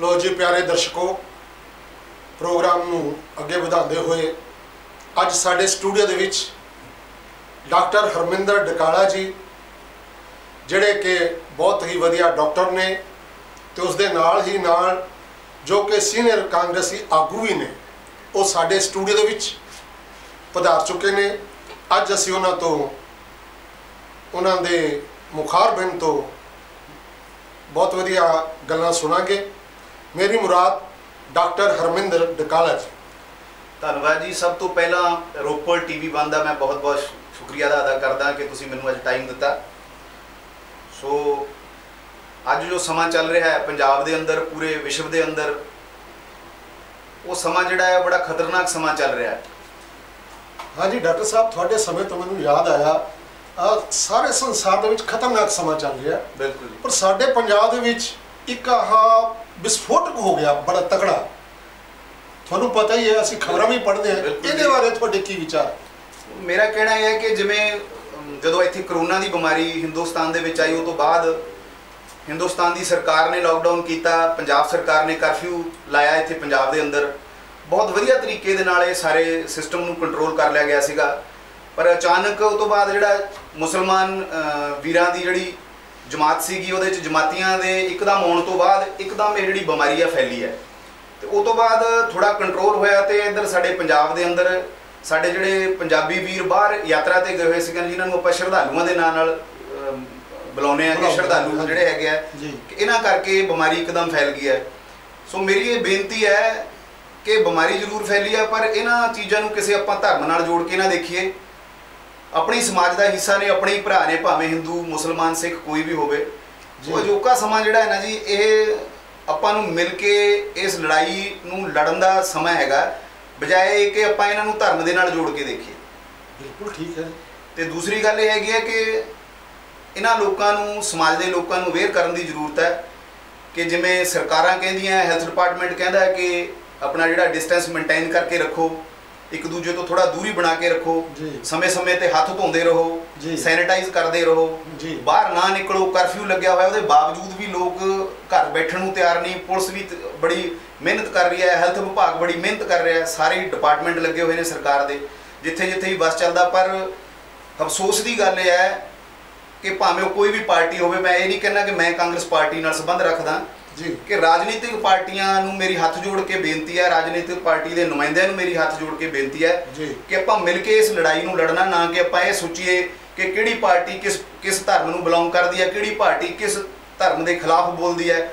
ਲੋ ਜੀ ਪਿਆਰੇ ਦਰਸ਼ਕੋ, ਪ੍ਰੋਗਰਾਮ ਨੂੰ ਅੱਗੇ ਵਧਾਉਂਦੇ ਹੋਏ ਅੱਜ ਸਾਡੇ ਸਟੂਡੀਓ ਦੇ ਵਿੱਚ ਡਾਕਟਰ ਹਰਮਿੰਦਰ ਡਕਾਲਾ ਜੀ, ਜਿਹੜੇ ਕਿ ਬਹੁਤ ਹੀ ਵਧੀਆ ਡਾਕਟਰ ਨੇ ਤੇ ਉਸ ਦੇ ਨਾਲ ਹੀ ਨਾਲ ਜੋ ਕਿ ਸੀਨੀਅਰ ਕਾਂਗਰਸੀ ਆਗੂ ਵੀ ਨੇ, ਉਹ ਸਾਡੇ ਸਟੂਡੀਓ ਦੇ ਵਿੱਚ ਪਧਾਰ ਚੁੱਕੇ ਨੇ। ਅੱਜ ਅਸੀਂ ਉਹਨਾਂ ਤੋਂ, ਉਹਨਾਂ ਦੇ ਮੁਖਾਰਬਿੰਦ ਤੋਂ ਬਹੁਤ ਵਧੀਆ ਗੱਲਾਂ ਸੁਣਾਂਗੇ। ਮੇਰੀ ਮੁਰਾਦ ਡਾਕਟਰ ਹਰਮਿੰਦਰ ਡਕਾਲਾ ਜੀ। ਧੰਨਵਾਦ ਜੀ। ਸਭ ਤੋਂ ਪਹਿਲਾਂ ਰੋਪੜ ਟੀਵੀ ਵਨ ਦਾ ਮੈਂ ਬਹੁਤ-ਬਹੁਤ ਸ਼ੁਕਰੀਆ ਦਾ ਅਦਾ ਕਰਦਾ ਕਿ ਤੁਸੀਂ ਮੈਨੂੰ ਅੱਜ ਟਾਈਮ ਦਿੱਤਾ। ਸੋ ਅੱਜ ਜੋ ਸਮਾਂ ਚੱਲ ਰਿਹਾ ਹੈ ਪੰਜਾਬ ਦੇ ਅੰਦਰ ਪੂਰੇ ਵਿਸ਼ਵ ਦੇ ਅੰਦਰ ਉਹ ਸਮਾਂ ਜਿਹੜਾ ਹੈ ਬੜਾ ਖਤਰਨਾਕ ਸਮਾਂ ਚੱਲ ਰਿਹਾ ਹੈ। ਹਾਂਜੀ ਡਾਕਟਰ ਸਾਹਿਬ ਤੁਹਾਡੇ ਸਮੇਂ ਤੋਂ ਮੈਨੂੰ ਯਾਦ ਆਇਆ। ਸਾਰੇ ਸੰਸਾਰ ਦੇ ਵਿੱਚ ਖਤਰਨਾਕ ਸਮਾਂ ਚੱਲ ਰਿਹਾ ਬਿਲਕੁਲ। ਪਰ ਸਾਡੇ ਪੰਜਾਬ ਦੇ ਵਿੱਚ ਇੱਕ ਆਹ ਵਿਸਫੋਟਕ ਹੋ ਗਿਆ ਬੜਾ ਤਕੜਾ। ਤੁਹਾਨੂੰ ਪਤਾ ਹੀ ਹੈ ਅਸੀਂ ਖਬਰਾਂ ਵੀ ਪੜ੍ਹਦੇ ਹਾਂ। ਇਹਦੇ। ਬਾਰੇ ਤੁਹਾਡੇ ਕੀ ਵਿਚਾਰ? ਮੇਰਾ ਕਹਿਣਾ ਇਹ ਹੈ ਕਿ ਜਿਵੇਂ ਜਦੋਂ ਇੱਥੇ ਕਰੋਨਾ ਦੀ ਬਿਮਾਰੀ ਹਿੰਦੁਸਤਾਨ ਦੇ ਵਿੱਚ ਆਈ ਉਹ ਤੋਂ ਬਾਅਦ ਹਿੰਦੁਸਤਾਨ ਦੀ ਸਰਕਾਰ ਨੇ ਲਾਕਡਾਊਨ ਕੀਤਾ ਪੰਜਾਬ ਸਰਕਾਰ ਨੇ ਕਰਫਿਊ ਲਾਇਆ ਇੱਥੇ ਪੰਜਾਬ ਦੇ ਅੰਦਰ। ਬਹੁਤ ਵਧੀਆ ਤਰੀਕੇ ਦੇ ਨਾਲ ਇਹ ਸਾਰੇ ਸਿਸਟਮ ਨੂੰ ਕੰਟਰੋਲ ਕਰ ਲਿਆ ਗਿਆ ਸੀਗਾ। ਪਰ ਅਚਾਨਕ ਉਹ ਤੋਂ ਬਾਅਦ ਜਿਹੜਾ ਮੁਸਲਮਾਨ ਵੀਰਾਂ ਦੀ ਜਿਹੜੀ ਜਮਾਤ ਸੀਗੀ ਉਹਦੇ ਚ ਜਮਾਤੀਆਂ ਦੇ ਇੱਕਦਮ ਆਉਣ ਤੋਂ ਬਾਅਦ ਇੱਕਦਮ ਇਹ ਜਿਹੜੀ ਬਿਮਾਰੀ ਆ ਫੈਲੀ ਹੈ। ਤੇ ਉਹ ਤੋਂ ਬਾਅਦ ਥੋੜਾ ਕੰਟਰੋਲ ਹੋਇਆ ਤੇ ਇੱਧਰ ਸਾਡੇ ਪੰਜਾਬ ਦੇ ਅੰਦਰ ਸਾਡੇ ਜਿਹੜੇ ਪੰਜਾਬੀ ਵੀਰ ਬਾਹਰ ਯਾਤਰਾ ਤੇ ਗਏ ਹੋਏ ਸੀਗੇ ਜਿਨ੍ਹਾਂ ਨੂੰ ਆਪਾਂ ਸ਼ਰਧਾਲੂਆਂ ਦੇ ਨਾਂ ਨਾਲ ਅਮ, ਬੁਲਾਉਂਦੇ ਆ ਕਿ ਸ਼ਰਧਾਲੂ। ਜਿਹੜੇ ਹੈਗੇ ਆ ਕਿ ਇਹਨਾਂ ਕਰਕੇ ਬਿਮਾਰੀ ਇੱਕਦਮ ਫੈਲ ਗਈ ਹੈ। ਸੋ ਮੇਰੀ ਇਹ ਬੇਨਤੀ ਹੈ ਕਿ ਬਿਮਾਰੀ ਜ਼ਰੂਰ ਫੈਲੀ ਹੈ ਪਰ ਇਹਨਾਂ ਚੀਜ਼ਾਂ ਨੂੰ ਕਿਸੇ ਆਪਾਂ ਧਰਮ ਨਾਲ ਜੋੜ ਕੇ ਨਾ ਦੇਖੀਏ। ਆਪਣੀ ਸਮਾਜ ਦਾ ਹਿੱਸਾ ਨੇ ਆਪਣੇ ਹੀ ਭਰਾ ਨੇ ਭਾਵੇਂ ਹਿੰਦੂ ਮੁਸਲਮਾਨ ਸਿੱਖ ਕੋਈ ਵੀ ਹੋਵੇ। ਉਹ ਅਜੋਕਾ ਸਮਾਂ ਜਿਹੜਾ ਹੈ ਨਾ ਜੀ ਇਹ ਆਪਾਂ ਨੂੰ ਮਿਲ ਕੇ ਇਸ ਲੜਾਈ ਨੂੰ ਲੜਨ ਦਾ ਸਮਾਂ ਹੈਗਾ। ਬਜਾਏ ਕਿ ਆਪਾਂ ਇਹਨਾਂ ਨੂੰ ਧਰਮ ਦੇ ਨਾਲ ਜੋੜ ਕੇ ਦੇਖੀਏ। ਬਿਲਕੁਲ ਠੀਕ ਹੈ ਤੇ ਦੂਸਰੀ ਗੱਲ ਇਹ ਹੈਗੀ ਹੈ ਕਿ ਇਹਨਾਂ ਲੋਕਾਂ ਨੂੰ ਸਮਾਜ ਦੇ ਲੋਕਾਂ ਨੂੰ ਅਵੇਅਰ ਕਰਨ ਦੀ ਜ਼ਰੂਰਤ ਹੈ ਕਿ ਜਿਵੇਂ ਸਰਕਾਰਾਂ ਕਹਿੰਦੀਆਂ ਹੈਲਥ ਡਿਪਾਰਟਮੈਂਟ ਕਹਿੰਦਾ ਹੈ ਕਿ ਆਪਣਾ ਜਿਹੜਾ ਡਿਸਟੈਂਸ ਮੇਨਟੇਨ ਕਰਕੇ ਰੱਖੋ। ਇੱਕ ਦੂਜੇ ਤੋਂ ਥੋੜਾ ਦੂਰੀ ਬਣਾ ਕੇ ਰੱਖੋ ਜੀ। ਸਮੇਂ-ਸਮੇਂ ਤੇ ਹੱਥ ਧੋਂਦੇ ਰਹੋ ਜੀ। ਸੈਨੀਟਾਈਜ਼ ਕਰਦੇ ਰਹੋ ਜੀ। ਬਾਹਰ ਨਾ ਨਿਕਲੋ ਕਰਫਿਊ ਲੱਗਿਆ ਹੋਇਆ ਉਹਦੇ ਬਾਵਜੂਦ ਵੀ ਲੋਕ ਘਰ ਬੈਠਣ ਨੂੰ ਤਿਆਰ ਨਹੀਂ ਪੁਲਿਸ ਵੀ ਬੜੀ ਮਿਹਨਤ ਕਰ ਰਹੀ ਹੈ ਹੈਲਥ ਵਿਭਾਗ ਬੜੀ ਮਿਹਨਤ ਕਰ ਰਿਹਾ ਹੈ ਸਾਰੇ ਡਿਪਾਰਟਮੈਂਟ ਲੱਗੇ ਹੋਏ ਨੇ ਸਰਕਾਰ ਦੇ ਜਿੱਥੇ ਜਿੱਥੇ ਵੀ ਬੱਸ ਚੱਲਦਾ ਪਰ ਅਫਸੋਸ ਦੀ ਗੱਲ ਇਹ ਹੈ ਕਿ ਭਾਵੇਂ ਉਹ ਕੋਈ ਵੀ ਪਾਰਟੀ ਹੋਵੇ ਮੈਂ ਇਹ ਨਹੀਂ ਕਹਿੰਦਾ ਕਿ ਮੈਂ ਕਾਂਗਰਸ ਪਾਰਟੀ ਨਾਲ ਸੰਬੰਧ ਰੱਖਦਾ ਜੀ ਕਿ ਰਾਜਨੀਤਿਕ ਪਾਰਟੀਆਂ ਨੂੰ ਮੇਰੀ ਹੱਥ ਜੋੜ ਕੇ ਬੇਨਤੀ ਹੈ ਰਾਜਨੀਤਿਕ ਪਾਰਟੀ ਦੇ ਨੁਮਾਇੰਦਿਆਂ ਨੂੰ ਮੇਰੀ ਹੱਥ ਜੋੜ ਕੇ ਬੇਨਤੀ ਹੈ ਜੀ। ਕਿ ਆਪਾਂ ਮਿਲ ਕੇ ਇਸ ਲੜਾਈ ਨੂੰ ਲੜਨਾ ਨਾ ਕਿ ਆਪਾਂ ਇਹ ਸੋਚੀਏ ਕਿ ਕਿਹੜੀ ਪਾਰਟੀ ਕਿਸ ਕਿਸ ਧਰਮ ਨੂੰ ਬਿਲੋਂਗ ਕਰਦੀ ਹੈ ਕਿਹੜੀ ਪਾਰਟੀ ਕਿਸ ਧਰਮ ਦੇ ਖਿਲਾਫ ਬੋਲਦੀ ਹੈ।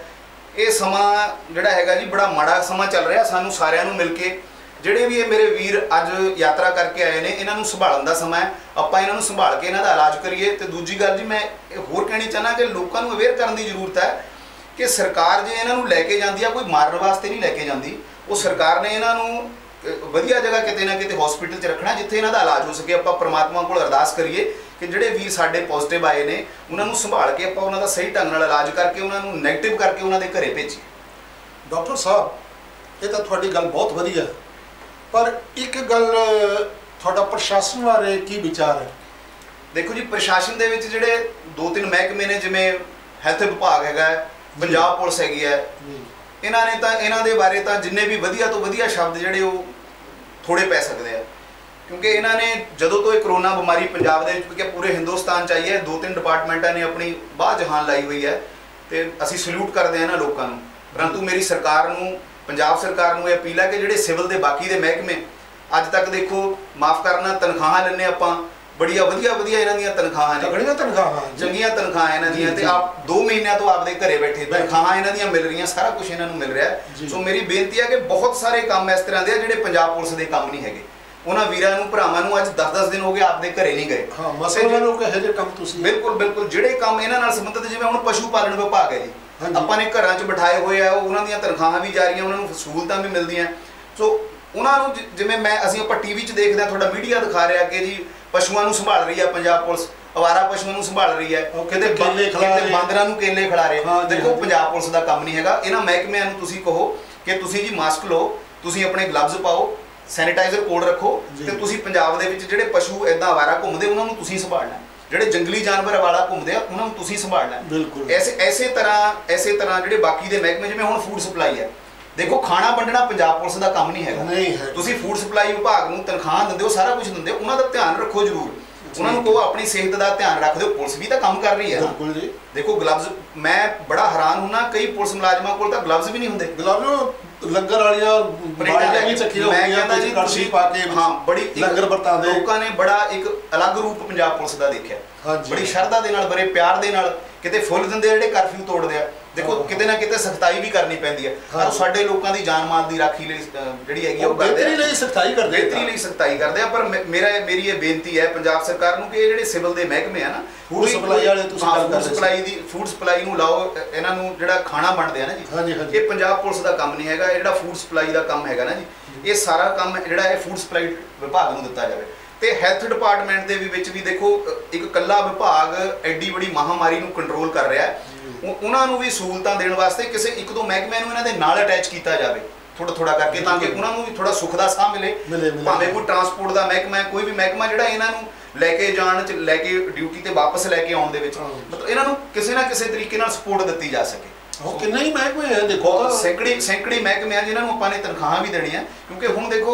ਇਹ ਸਮਾਂ ਜਿਹੜਾ ਹੈਗਾ ਜੀ ਬੜਾ ਮਾੜਾ ਸਮਾਂ ਚੱਲ ਰਿਹਾ ਸਾਨੂੰ ਸਾਰਿਆਂ ਨੂੰ ਮਿਲ ਕੇ। ਜਿਹੜੇ ਵੀ ਇਹ ਮੇਰੇ ਵੀਰ ਅੱਜ ਯਾਤਰਾ ਕਰਕੇ ਆਏ ਨੇ ਇਹਨਾਂ ਨੂੰ ਸੰਭਾਲਣ ਦਾ ਸਮਾਂ ਹੈ। ਆਪਾਂ ਇਹਨਾਂ ਨੂੰ ਸੰਭਾਲ ਕੇ ਇਹਨਾਂ ਦਾ ਇਲਾਜ ਕਰੀਏ। ਤੇ ਦੂਜੀ ਗੱਲ ਜੀ ਮੈਂ ਇਹ ਹੋਰ ਕਹਿਣੀ ਚਾਹਨਾ ਕਿ ਲੋਕਾਂ ਨੂੰ ਅਵੇਅਰ ਕਰਨ ਦੀ ਜ਼ਰੂਰਤ ਹੈ ਕਿ ਸਰਕਾਰ ਜੇ ਇਹਨਾਂ ਨੂੰ ਲੈ ਕੇ ਜਾਂਦੀ ਆ ਕੋਈ ਮਾਰਨ ਵਾਸਤੇ ਨਹੀਂ ਲੈ ਕੇ ਜਾਂਦੀ ਉਹ ਸਰਕਾਰ ਨੇ ਇਹਨਾਂ ਨੂੰ ਵਧੀਆ ਜਗ੍ਹਾ ਕਿਤੇ ਨਾ ਕਿਤੇ ਹਸਪੀਟਲ 'ਚ ਰੱਖਣਾ ਜਿੱਥੇ ਇਹਨਾਂ ਦਾ ਇਲਾਜ ਹੋ ਸਕੇ। ਆਪਾਂ ਪ੍ਰਮਾਤਮਾ ਕੋਲ ਅਰਦਾਸ ਕਰੀਏ ਕਿ ਜਿਹੜੇ ਵੀਰ ਸਾਡੇ ਪੋਜ਼ਿਟਿਵ ਆਏ ਨੇ ਉਹਨਾਂ ਨੂੰ ਸੰਭਾਲ ਕੇ ਆਪਾਂ ਉਹਨਾਂ ਦਾ ਸਹੀ ਢੰਗ ਨਾਲ ਇਲਾਜ ਕਰਕੇ ਉਹਨਾਂ ਨੂੰ ਨੈਗੇਟਿਵ ਕਰਕੇ ਉਹਨਾਂ ਦੇ ਘਰੇ ਭੇਜੀਏ। ਡਾਕਟਰ ਸਾਹਿਬ ਇਹ ਤਾਂ ਤੁਹਾਡੀ ਗੱਲ ਬਹੁਤ ਵਧੀਆ ਪਰ ਇੱਕ ਗੱਲ ਤੁਹਾਡਾ ਪ੍ਰਸ਼ਾਸਨ ਬਾਰੇ ਕੀ ਵਿਚਾਰ ਹੈ? ਦੇਖੋ ਜੀ ਪ੍ਰਸ਼ਾਸਨ ਦੇ ਵਿੱਚ ਜਿਹੜੇ ਦੋ ਤਿੰਨ ਮਹਿਕਮੇ ਨੇ ਜਿਵੇਂ ਹੈਲਥ ਵਿਭਾਗ ਹੈਗਾ ਪੰਜਾਬ ਪੁਲਿਸ ਹੈਗੀ ਹੈ। ਇਹਨਾਂ ਨੇ ਤਾਂ ਇਹਨਾਂ ਦੇ ਬਾਰੇ ਤਾਂ ਜਿੰਨੇ ਵੀ ਵਧੀਆ ਤੋਂ ਵਧੀਆ ਸ਼ਬਦ ਜਿਹੜੇ ਉਹ ਥੋੜੇ ਪੈ ਸਕਦੇ ਆ। ਕਿਉਂਕਿ ਇਹਨਾਂ ਨੇ ਜਦੋਂ ਤੋਂ ਇਹ ਕਰੋਨਾ ਬਿਮਾਰੀ ਪੰਜਾਬ ਦੇ ਵਿੱਚ ਕਿਉਂਕਿ ਪੂਰੇ ਹਿੰਦੁਸਤਾਨ ਚ ਆਈ ਹੈ ਦੋ ਤਿੰਨ ਡਿਪਾਰਟਮੈਂਟਾਂ ਨੇ ਆਪਣੀ ਬਾਹ ਜਹਾਨ ਲਾਈ ਹੋਈ ਹੈ ਤੇ ਅਸੀਂ ਸਲੂਟ ਕਰਦੇ ਹਾਂ ਇਹਨਾਂ ਲੋਕਾਂ ਨੂੰ। ਪਰੰਤੂ ਮੇਰੀ ਸਰਕਾਰ ਨੂੰ ਪੰਜਾਬ ਸਰਕਾਰ ਨੂੰ ਇਹ ਅਪੀਲ ਹੈ ਕਿ ਜਿਹੜੇ ਸਿਵਲ ਦੇ ਬਾਕੀ ਦੇ ਮਹਿਕਮੇ ਅੱਜ ਤੱਕ ਦੇਖੋ ਮਾਫ ਕਰਨਾ ਤਨਖਾਹਾਂ ਲੈਣੇ ਆਪਾਂ ਬੜੀਆਂ ਵਧੀਆ ਵਧੀਆ ਇਹਨਾਂ ਦੀਆਂ ਤਨਖਾਹਾਂ ਨੇ ਤਗੜੀਆਂ ਤਨਖਾਹਾਂ ਜੀ। ਚੰਗੀਆਂ ਤਨਖਾਹਾਂ ਇਹਨਾਂ ਦੀਆਂ ਜੀ, ਤੇ ਜੀ। ਆਪ 2 ਮਹੀਨਿਆਂ ਤੋਂ ਆਪਦੇ ਘਰੇ ਬੈਠੇ। ਤਨਖਾਹਾਂ ਇਹਨਾਂ ਦੀਆਂ ਮਿਲ ਰਹੀਆਂ ਸਾਰਾ ਕੁਝ ਇਹਨਾਂ ਨੂੰ ਮਿਲ ਰਿਹਾ ਜੀ। ਸੋ ਮੇਰੀ ਬੇਨਤੀ ਹੈ ਕਿ ਬਹੁਤ ਸਾਰੇ ਕੰਮ ਇਸ ਤਰ੍ਹਾਂ ਦੇ ਆ ਜਿਹੜੇ ਪੰਜਾਬ ਪੁਲਿਸ ਦੇ ਕੰਮ ਨਹੀਂ ਹੈਗੇ ਉਹਨਾਂ ਵੀਰਾਂ ਨੂੰ ਭਰਾਵਾਂ ਨੂੰ ਅੱਜ 10-10 ਦਿਨ ਹੋ ਗਏ ਆਪਦੇ ਘਰੇ ਨਹੀਂ ਗਏ ਹਾਂ ਮਸਲੇ ਨੂੰ ਕਹੇ ਜੇ ਕੰਮ ਤੁਸੀਂ ਬਿਲਕੁਲ ਬਿਲਕੁਲ ਜਿਹੜੇ ਕੰਮ ਇਹਨਾਂ ਨਾਲ ਸੰਬੰਧਿਤ ਜਿਵੇਂ ਹੁਣ ਪਸ਼ੂ ਪਾਲਣ ਵਿਭਾਗ ਹੈ ਜੀ। ਆਪਾਂ ਨੇ ਘਰਾਂ 'ਚ ਬਿਠਾਏ ਹੋਏ ਆ ਉਹ ਉਹਨਾਂ ਦੀਆਂ ਤਨਖਾਹਾਂ ਵੀ ਜਾਰੀਆਂ ਉਹਨਾਂ ਨੂੰ ਸਹੂਲਤਾਂ ਵੀ ਮਿਲਦੀਆਂ ਸੋ ਉਹਨਾਂ ਨੂੰ ਜਿ- ਜਿਵੇਂ ਮੈਂ ਅਸੀਂ ਆਪਾਂ ਟੀਵੀ 'ਚ ਦੇਖਦੇ ਆ ਤੁਹਾਡਾ ਮੀਡੀਆ ਦਿਖਾ ਰਿਹਾ ਕਿ ਜੀ ਪਸ਼ੂਆਂ ਨੂੰ ਸੰਭਾਲ ਰਹੀ ਹੈ ਪੰਜਾਬ ਪੁਲਿਸ ਅਵਾਰਾ ਪਸ਼ੂਆਂ ਨੂੰ ਸੰਭਾਲ ਰਹੀ ਹੈ ਉਹ ਕਿਤੇ ਕੇਲੇ ਖਿਲਾ ਰਹੇ। ਬਾਂਦਰਾਂ ਨੂੰ ਕੇਲੇ ਖਿਲਾ ਰਹੇ ਦੇਖੋ। ਪੰਜਾਬ ਪੁਲਿਸ ਦਾ ਕੰਮ ਨਹੀਂ ਹੈਗਾ ਇਹਨਾਂ ਮਹਿਕਮਿਆਂ ਨੂੰ ਤੁਸੀਂ ਕਹੋ ਕਿ ਤੁਸੀਂ ਜੀ ਮਾਸਕ ਲਓ ਤੁਸੀਂ ਆਪਣੇ ਗਲਵਜ਼ ਪਾਓ ਸੈਨੀਟਾਈਜ਼ਰ ਕੋਲ ਰੱਖੋ। ਤੇ ਤੁਸੀਂ ਪੰਜਾਬ ਦੇ ਵਿੱਚ ਜਿਹੜੇ ਪਸ਼ੂ ਐਦਾਂ ਅਵਾਰਾ ਘੁੰਮਦੇ ਉਹਨਾਂ ਨੂੰ ਤੁਸੀਂ ਸੰਭਾਲਣਾ ਜਿਹੜੇ ਜੰਗਲੀ ਜਾਨਵਰ ਵਾਲਾ ਘੁੰਮਦੇ ਆ ਉਹਨਾਂ ਨੂੰ ਤੁਸੀਂ ਸੰਭਾਲਣਾ। ਬਿਲਕੁਲ। ਐਸੇ ਐਸੇ ਤਰ੍ਹਾਂ ਐਸੇ ਤਰ੍ਹਾਂ ਜਿਹੜੇ ਬਾਕੀ ਦੇ ਮਹਿਕਮੇ ਜਿਵੇਂ ਹੁਣ ਫੂਡ ਸਪਲਾਈ ਹੈ ਦੇਖੋ ਖਾਣਾ ਵੰਡਣਾ ਪੰਜਾਬ ਪੁਲਿਸ ਦਾ ਕੰਮ ਨਹੀਂ ਹੈਗਾ। ਨਹੀਂ ਹੈ। ਤੁਸੀਂ ਫੂਡ ਸਪਲਾਈ ਵਿਭਾਗ ਨੂੰ ਤਨਖਾਹ ਦਿੰਦੇ ਹੋ ਸਾਰਾ ਕੁਝ ਦਿੰਦੇ ਹੋ ਉਹਨਾਂ ਦਾ ਧਿਆਨ ਰੱਖੋ ਜ਼ਰੂਰ। ਉਹਨਾਂ ਨੂੰ ਕਹੋ ਆਪਣੀ ਸਿਹਤ ਦਾ ਧਿਆਨ ਰੱਖ ਦਿਓ ਪੁਲਿਸ ਵੀ ਤਾਂ ਕੰਮ ਕਰ ਰਹੀ ਹੈ ਬਿਲਕੁਲ ਜੀ। ਦੇਖੋ ਗਲਵਜ਼ ਮੈਂ ਬੜਾ ਹੈਰਾਨ ਹੁੰਨਾ ਕਈ ਪੁਲਿਸ ਮੁਲਾਜ਼ਮਾਂ ਕੋਲ ਤਾਂ ਗਲਵਜ਼ ਵੀ ਨਹੀਂ ਹੁੰਦੇ। ਗੁਲਾਬੋ ਲੰਗਰ ਵਾਲੀਆਂ ਬਾਲਟੀਆਂ ਵੀ ਚੱਕੀਆਂ ਮੈਂ ਹੋਈਆਂ ਕਹਿੰਦਾ ਜੀ ਕੜਛੀ ਤੁਸੀਂ ਪਾ ਕੇ ਹਾਂ ਬੜੀ ਲੰਗਰ ਵਰਤਾਉਂਦੇ ਲੋਕਾਂ ਨੇ ਬੜਾ ਇੱਕ ਅਲੱਗ ਰੂਪ ਪੰਜਾਬ ਪੁਲਿਸ ਦਾ ਦੇਖਿਆ। ਬੜੀ ਸ਼ਰਧਾ ਦੇ ਨਾਲ ਬੜੇ ਪਿਆਰ ਦੇ ਨਾਲ ਕਿਤੇ ਫੁੱਲ ਦਿੰਦੇ ਜਿਹੜੇ ਕਰਫਿਊ ਤੋੜਦੇ ਆ ਦੇਖੋ। ਕਿਤੇ ਨਾ ਕਿਤੇ ਸਖਤਾਈ ਵੀ ਕਰਨੀ ਪੈਂਦੀ ਹੈ ਪਰ। ਸਾਡੇ ਲੋਕਾਂ ਦੀ ਜਾਨ ਮਾਲ ਦੀ ਰਾਖੀ ਲਈ ਜਿਹੜੀ ਹੈਗੀ ਉਹ ਕਰਦੇ ਬਿਹਤਰੀ ਲਈ ਸਖਤਾਈ ਕਰਦੇ ਬਿਹਤਰੀ ਲਈ ਸਖਤਾਈ ਕਰਦੇ ਆ ਪਰ ਮੇ- ਮੇਰਾ ਮੇਰੀ ਇਹ ਬੇਨਤੀ ਹੈ ਪੰਜਾਬ ਸਰਕਾਰ ਨੂੰ ਕਿ ਇਹ ਜਿਹੜੇ ਸਿਵਲ ਦੇ ਮਹਿਕਮੇ ਆ ਨਾ ਕੋਈ- supply ਵਾਲੇ ਤੁਸੀਂ ਗੱਲ food ਕਰ ਰਹੇ ਸੀ। supply ਦੀ ਫੂਡ ਸਪਲਾਈ ਨੂੰ ਲਾਓ ਇਹਨਾਂ ਨੂੰ ਜਿਹੜਾ ਖਾਣਾ ਵੰਡਦੇ ਆ ਨਾ ਜੀ। ਇਹ ਪੰਜਾਬ ਪੁਲਿਸ ਦਾ ਕੰਮ ਨਹੀਂ ਹੈਗਾ ਇਹ ਜਿਹੜਾ ਫੂਡ ਸਪਲਾਈ ਦਾ ਕੰਮ ਹੈਗਾ ਨਾ ਜੀ ਇਹ ਸਾਰਾ ਕੰਮ ਜਿਹੜਾ ਇਹ ਫੂਡ ਸਪਲਾਈ ਵਿਭਾਗ ਨੂੰ ਦਿੱਤਾ ਜਾਵੇ ਤੇ ਹੈਲਥ ਡਿਪਾਰਟਮੈਂਟ ਦੇ ਵੀ ਵਿੱਚ ਵੀ ਦੇਖੋ ਇੱਕ ਕੱਲਾ ਵਿਭਾਗ ਐਡੀ ਬੜੀ ਮਹਾਮਾਰੀ ਨੂੰ ਕੰਟਰੋਲ ਕਰ ਰਿਹਾ ਹੈ ਉਹਨਾਂ ਨੂੰ ਵੀ ਸਹੂਲਤਾਂ ਦੇਣ ਵਾਸਤੇ ਕਿਸੇ ਇੱਕ ਦੋ ਮਹਿਕਮੇ ਨੂੰ ਇਹਨਾਂ ਦੇ ਨਾਲ ਅਟੈਚ ਕੀਤਾ ਜਾਵੇ ਥੋੜਾ ਥੋੜਾ ਕਰਕੇ ਤਾਂ ਕਿ। ਉਹਨਾਂ ਨੂੰ ਵੀ ਥੋੜਾ ਸੁੱਖ ਦਾ ਸਾਹ ਮਿਲੇ। ਭਾਵੇਂ ਕੋਈ ਟਰਾਂਸਪੋਰਟ ਦਾ ਮਹਿਕਮਾ ਹੈ ਕੋਈ ਵੀ ਮਹਿਕਮਾ ਜਿਹੜਾ ਇਹਨਾਂ ਨੂੰ ਲੈ ਕੇ ਜਾਣ ਚ ਲੈ ਕੇ ਡਿਊਟੀ ਤੇ ਵਾਪਸ ਲੈ ਕੇ ਆਉਣ ਦੇ ਵਿੱਚ। ਮਤਲਬ ਇਹਨਾਂ ਨੂੰ ਕਿਸੇ ਨਾ ਕਿਸੇ ਤਰੀਕੇ ਨਾਲ ਸਪੋਰਟ ਦਿੱਤੀ ਜਾ ਸਕੇ ਉਹ ਕਿੰਨੇ ਹੀ ਮਹਿਕਮੇ ਆ ਦੇਖੋ ਸੈਂਕੜੀ ਸੈਂਕੜੀ ਮਹਿਕਮੇ ਆ ਜਿਨ੍ਹਾਂ ਨੂੰ ਆਪਾਂ ਨੇ ਤਨਖਾਹਾਂ ਵੀ ਦੇਣੀਆਂ ਕਿਉਂਕਿ ਹੁਣ ਦੇਖੋ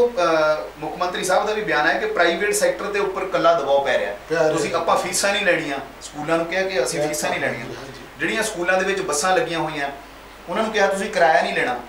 ਮੁੱਖ ਮੰਤਰੀ ਸਾਹਿਬ ਦਾ ਵੀ ਬਿਆਨ ਹੈ ਕਿ ਪ੍ਰਾਈਵੇਟ ਸੈਕਟਰ ਦੇ ਉੱਪਰ ਕੱਲਾ ਦਬਾਅ ਪੈ ਰਿਹਾ। ਤੁਸੀਂ ਆਪਾਂ ਫੀਸਾਂ ਨਹੀਂ ਲੈਣੀਆਂ ਸਕੂਲਾਂ ਨੂੰ ਕਿਹਾ ਕਿ ਅਸੀਂ ਫੀਸਾਂ ਨਹੀਂ ਲੈਣੀਆਂ। ਜਿਹੜੀਆਂ ਸਕੂਲਾਂ ਦੇ ਵਿੱਚ ਬੱਸਾਂ ਲੱਗੀਆਂ ਹੋਈਆਂ ਉਹਨਾਂ ਨੂੰ ਕਿਹਾ ਤੁਸੀਂ ਕਿਰਾਇਆ ਨਹੀਂ ਲੈਣਾ।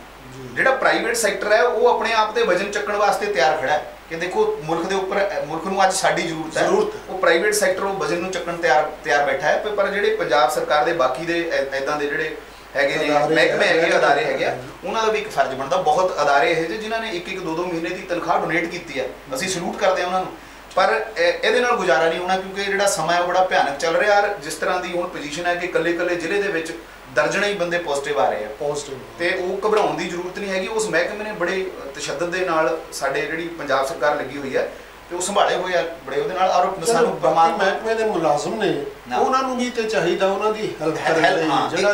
ਜਿਹੜਾ ਪ੍ਰਾਈਵੇਟ ਸੈਕਟਰ ਹੈ ਉਹ ਆਪਣੇ ਆਪ ਤੇ ਵਜਨ ਚੱਕਣ ਵਾਸਤੇ ਤਿਆਰ ਖੜਾ ਹੈ ਕਿ ਦੇਖੋ ਮੁਲਕ ਦੇ ਉੱਪਰ ਮੁਲਕ ਨੂੰ ਅੱਜ ਸਾਡੀ ਜ਼ਰੂਰਤ ਹੈ। ਉਹ ਪ੍ਰਾਈਵੇਟ ਸੈਕਟਰ ਉਹ ਵਜਨ ਨੂੰ ਚੱਕਣ ਤਿਆਰ ਤਿਆਰ ਬੈਠਾ ਹੈ ਪਰ ਜਿਹੜੇ ਪੰਜਾਬ ਸਰਕਾਰ ਦੇ ਬਾਕੀ ਦੇ ਐਦਾਂ ਦੇ ਜਿਹੜੇ ਹੈਗੇ ਨੇ ਮਹਿਕਮੇ ਹੈਗੇ ਅਦਾਰੇ ਹੈਗੇ ਆ, ਉਹਨਾਂ ਦਾ ਵੀ ਇੱਕ ਫਰਜ਼ ਬਣਦਾ ਬਹੁਤ ਅਦਾਰੇ ਇਹ ਜਿਹੇ ਜਿਨ੍ਹਾਂ ਨੇ ਇੱਕ ਇੱਕ ਦੋ ਦੋ ਮਹੀਨੇ ਦੀ ਤਨਖਾਹ ਡੋਨੇਟ ਕੀਤੀ ਹੈ ਅਸੀਂ ਸਲੂਟ ਕਰਦੇ ਹਾਂ ਉਹਨਾਂ ਨੂੰ। ਪਰ ਇਹ- ਇਹਦੇ ਨਾਲ ਗੁਜ਼ਾਰਾ ਨਹੀਂ ਹੋਣਾ ਕਿਉਂਕਿ ਜਿਹੜਾ ਸਮਾਂ ਹੈ ਉਹ ਬੜਾ ਭਿਆਨਕ ਚੱਲ ਰਿਹਾ ਔਰ ਜਿਸ ਤਰ੍ਹਾਂ ਦੀ ਹੁਣ ਪੋਜੀਸ਼ਨ ਹੈ ਕਿ ਕੱਲੇ ਕੱਲੇ ਜ਼ਿਲ੍ਹੇ ਦੇ ਵਿੱਚ ਦਰਜਨਾਂ ਹੀ ਬੰਦੇ ਪੋਜ਼ਿਟਿਵ ਆ ਰਹੇ ਆ। ਪੋਜ਼ਿਟਿਵ ਤੇ ਉਹ ਘਬਰਾਉਣ ਦੀ ਜ਼ਰੂਰਤ ਨਹੀਂ ਹੈਗੀ। ਉਸ ਮਹਿਕਮੇ ਨੇ ਬੜੇ ਤਸ਼ੱਦਦ ਦੇ ਨਾਲ ਸਾਡੇ ਜਿਹੜੀ ਪੰਜਾਬ ਸਰਕਾਰ ਲੱਗੀ ਹੋਈ ਹੈ ਤੇ ਉਹ ਸੰਭਾਲੇ ਹੋਏ ਆ ਬੜੇ ਉਹਦੇ ਨਾਲ ਔਰ ਸਾਨੂੰ ਪਰਮਾਤਮਾ ਮਹਿਕਮੇ ਦੇ ਮੁਲਾਜ਼ਮ ਨੇ। ਉਹਨਾਂ ਨੂੰ ਵੀ ਤੇ ਚਾਹੀਦਾ ਉਹਨਾਂ ਦੀ ਹੈਲਪ ਕਰਨ ਲਈ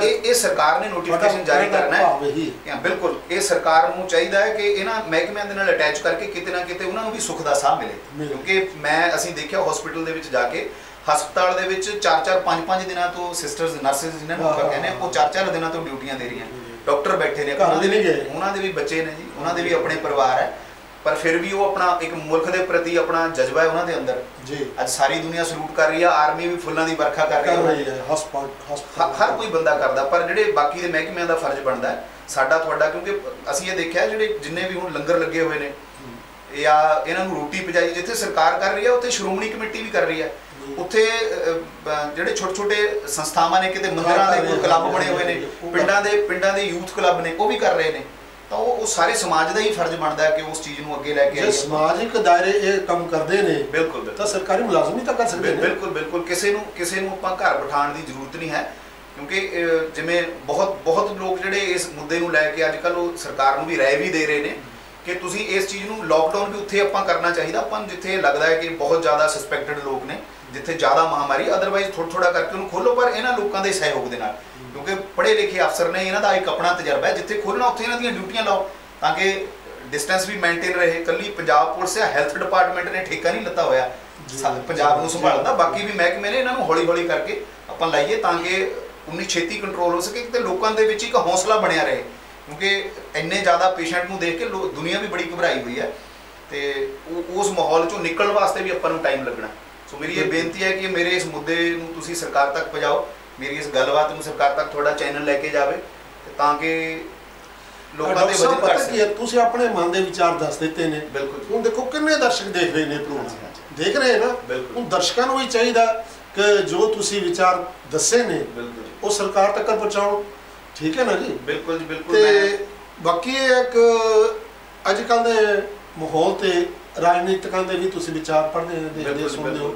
ਇਹ- ਇਹ ਸਰਕਾਰ ਨੇ ਨੋਟੀਫਿਕੇਸ਼ਨ ਜਾਰੀ ਕਰਨਾ ਹੈ ਬਿਲਕੁਲ ਇਹ ਸਰਕਾਰ ਨੂੰ ਚਾਹੀਦਾ ਹੈ ਕਿ ਇਹਨਾਂ ਮਹਿਕਮਿਆਂ ਦੇ ਨਾਲ ਅਟੈਚ ਕਰਕੇ ਕਿਤੇ ਨਾ ਕਿਤੇ ਉਹਨਾਂ ਨੂੰ ਵੀ ਸੁੱਖ ਦਾ ਸਾਹ ਮਿਲੇ। ਕਿਉਂਕਿ ਮੈਂ ਅਸੀਂ ਦੇਖਿਆ ਹਸਪੀਟਲ ਦੇ ਵਿੱਚ ਜਾ ਕੇ ਹਸਪਤਾਲ ਦੇ ਵਿੱਚ 4-4 5-5 ਦਿਨਾਂ ਤੋਂ ਸਿਸਟਰਸ ਨਰਸਿਸ ਜਿਨ੍ਹਾਂ ਨੂੰ। ਕਹਿੰਦੇ ਉਹ 4-4 ਦਿਨਾਂ ਤੋਂ ਡਿਊਟੀਆਂ ਦੇ ਰਹੀਆਂ ਡਾਕਟਰ ਬੈਠੇ ਨੇ ਦੇ ਵੀ। ਉਹਨਾਂ ਦੇ ਵੀ ਬੱਚੇ ਨੇ ਜੀ ਉਹਨਾਂ ਦੇ ਵੀ ਆਪਣੇ ਪਰਿਵਾਰ ਹੈ ਪਰ ਫਿਰ ਵੀ ਉਹ ਆਪਣਾ ਇੱਕ ਮੁਲਕ ਦੇ ਪ੍ਰਤੀ ਆਪਣਾ ਜਜ਼ਬਾ ਹੈ ਉਹਨਾਂ ਦੇ ਅੰਦਰ। ਜੀ। ਅੱਜ ਸਾਰੀ ਦੁਨੀਆ ਸਲੂਟ ਕਰ ਰਹੀ ਆ ਆਰਮੀ ਵੀ ਫੁੱਲਾਂ ਦੀ ਵਰਖਾ ਕਰ ਰਹੀ ਹੈ ਹਰ ਕੋਈ ਬੰਦਾ ਕਰਦਾ ਪਰ ਜਿਹੜੇ ਬਾਕੀ ਦੇ ਮਹਿਕਮਿਆਂ ਦਾ ਫਰਜ਼ ਬਣਦਾ ਸਾਡਾ ਤੁਹਾਡਾ ਕਿਉਂਕਿ ਅਸੀਂ ਇਹ ਦੇਖਿਆ ਜਿਹੜੇ ਜਿੰਨੇ ਵੀ ਹੁਣ ਲੰਗਰ ਲੱਗੇ ਹੋਏ ਨੇ ਜਾਂ ਇਹਨਾਂ ਨੂੰ ਰੋਟੀ ਪਜਾਈ ਜਿੱਥੇ ਸਰਕਾਰ ਕਰ ਰਹੀ ਹੈ ਉੱਥੇ ਸ਼੍ਰੋਮਣੀ ਕਮੇਟੀ ਵੀ ਕਰ ਰਹੀ ਹੈ। ਉੱਥੇ ਜਿਹੜੇ ਛੋਟੇ ਛੋਟੇ ਸੰਸਥਾਵਾਂ ਨੇ ਕਿਤੇ ਮੰਦਿਰਾਂ ਦੇ ਕੋਈ ਕਲੱਬ ਬਣੇ ਹੋਏ ਨੇ ਪਿੰਡਾਂ ਦੇ ਪਿੰਡਾਂ ਦੇ ਯੂਥ ਕਲੱਬ ਨੇ ਉਹ ਵੀ ਕਰ ਰਹੇ ਨੇ। ਤਾਂ ਉਹ ਸਾਰੇ ਸਮਾਜ ਦਾ ਹੀ ਫਰਜ਼ ਬਣਦਾ ਹੈ ਕਿ ਉਸ ਚੀਜ਼ ਨੂੰ ਅੱਗੇ ਲੈ ਕੇ ਜੇ ਆਈਏ। ਸਮਾਜਿਕ ਦਾਇਰੇ ਇਹ ਕੰਮ ਕਰਦੇ ਨੇ ਬਿਲਕੁਲ ਤਾਂ ਸਰਕਾਰੀ ਮੁਲਾਜ਼ਮ ਤਾਂ ਕਰ ਸਕਦੇ ਨੇ। ਬਿਲਕੁਲ ਬਿਲਕੁਲ। ਕਿਸੇ ਨੂੰ ਕਿਸੇ ਨੂੰ ਆਪਾਂ ਘਰ ਬਿਠਾਉਣ ਦੀ ਜ਼ਰੂਰਤ ਨਹੀਂ ਹੈ ਕਿਉਂਕਿ ਜਿਵੇਂ ਬਹੁਤ ਬਹੁਤ ਲੋਕ ਜਿਹੜੇ ਇਸ ਮੁੱਦੇ ਨੂੰ ਲੈ ਕੇ ਅੱਜ ਕੱਲ ਉਹ ਸਰਕਾਰ ਨੂੰ ਵੀ ਰਾਏ ਵੀ ਦੇ ਰਹੇ ਨੇ ਕਿ ਤੁਸੀਂ ਇਸ ਚੀਜ਼ ਨੂੰ ਲੋਕਡਾਊਨ ਵੀ ਉੱਥੇ ਆਪਾਂ ਕਰਨਾ ਚਾਹੀਦਾ। ਆਪਾਂ ਜਿੱਥੇ ਲੱਗਦਾ ਹੈ ਕਿ ਬਹੁਤ ਜ਼ਿਆਦਾ ਸਸਪੈਕਟਡ ਲੋਕ ਨੇ ਜਿੱਥੇ ਜ਼ਿਆਦਾ ਮਹਾਮਾਰੀ ਅਦਰਵਾਈਜ਼ ਥੋੜਾ ਥੋੜਾ ਕਰਕੇ ਉਹਨੂੰ ਖੋਲੋ ਪਰ ਇਹਨਾਂ ਲੋਕਾਂ ਦੇ ਸਹਿਯੋਗ ਦੇ ਨਾਲ। ਕਿਉਂਕਿ ਪੜ੍ਹੇ ਲਿਖੇ ਅਫਸਰ ਨੇ ਇਹਨਾਂ ਦਾ ਇੱਕ ਆਪਣਾ ਤਜਰਬਾ ਹੈ ਜਿੱਥੇ ਖੋਲਣਾ ਉੱਥੇ ਇਹਨਾਂ ਦੀਆਂ ਡਿਊਟੀਆਂ ਲਾਓ ਤਾਂ ਕਿ ਡਿਸਟੈਂਸ ਵੀ ਮੇਨਟੇਨ ਰਹੇ। ਕੱਲੀ ਪੰਜਾਬ ਪੁਲਿਸ ਜਾਂ ਹੈਲਥ ਡਿਪਾਰਟਮੈਂਟ ਨੇ ਠੇਕਾ ਨਹੀਂ ਲੱਤਾ ਹੋਇਆ ਪੰਜਾਬ ਨੂੰ ਸੰਭਾਲਣ ਦਾ ਬਾਕੀ ਵੀ ਮਹਿਕਮੇ ਨੇ ਇਹਨਾਂ ਨੂੰ ਹੌਲੀ ਹੌਲੀ ਕਰਕੇ ਆਪਾਂ ਲਾਈਏ ਤਾਂ ਕਿ ਉਨੀ ਛੇਤੀ ਕੰਟਰੋਲ ਹੋ ਸਕੇ ਤੇ ਲੋਕਾਂ ਦੇ ਵਿੱਚ ਇੱਕ ਹੌਸਲਾ ਬਣਿਆ ਰਹੇ। ਕਿਉਂਕਿ ਇੰਨੇ ਜ਼ਿਆਦਾ ਪੇਸ਼ੈਂਟ ਨੂੰ ਦੇਖ ਕੇ ਦੁਨੀਆ ਵੀ ਬੜੀ ਘਬਰਾਈ ਹੋਈ ਹੈ। ਤੇ ਉਸ ਮਾਹੌਲ ਚੋਂ ਨਿਕਲਣ ਵਾਸਤੇ ਵੀ ਆਪਾਂ ਨੂੰ ਟਾਈਮ ਲੱਗਣਾ। ਸੋ ਮੇਰੀ ਇਹ ਬੇਨਤੀ ਹੈ ਕਿ ਮੇਰੇ ਇਸ ਮੁੱਦੇ ਨੂੰ ਤੁਸੀਂ ਸਰਕਾਰ ਤੱਕ ਪਹੁੰਚਾਓ। ਮੇਰੀ ਇਸ ਗੱਲਬਾਤ ਨੂੰ ਸਰਕਾਰ ਤੱਕ ਤੁਹਾਡਾ ਚੈਨਲ ਲੈ ਕੇ ਜਾਵੇ ਤੇ ਤਾਂ ਕਿ ਲੋਕਾਂ ਦੇ ਵਜਨ ਘਟ ਪਤਾ ਕੀ ਹੈ? ਸਕੇ ਤੁਸੀਂ ਆਪਣੇ ਮਨ ਦੇ ਵਿਚਾਰ ਦੱਸ ਦਿੱਤੇ ਨੇ। ਬਿਲਕੁਲ। ਹੁਣ ਦੇਖੋ ਕਿੰਨੇ ਦਰਸ਼ਕ ਦੇਖ ਰਹੇ ਨੇ ਪ੍ਰੋਗਰਾਮ। ਦੇਖ ਰਹੇ ਨਾ। ਹੁਣ ਦਰਸ਼ਕਾਂ ਨੂੰ ਵੀ ਚਾਹੀਦਾ ਕਿ ਜੋ ਤੁਸੀਂ ਵਿਚਾਰ ਦੱਸੇ ਨੇ। ਉਹ ਸਰਕਾਰ ਤੱਕ ਪਹੁੰਚਾਓ ਠੀਕ ਹੈ ਨਾ ਜੀ? ਬਿਲਕੁਲ ਜੀ ਬਿਲਕੁਲ। ਤੇ ਬਾਕੀ ਇੱਕ ਅੱਜ ਕੱਲ ਦੇ ਮਾਹੌਲ ਤੇ ਰਾਜਨੀਤਿਕਾਂ ਦੇ ਵੀ ਤੁਸੀਂ ਵਿਚਾਰ ਪੜ੍ਹਦੇ ਹੋ ਦੇਖਦੇ ਸੁਣਦੇ ਹੋ।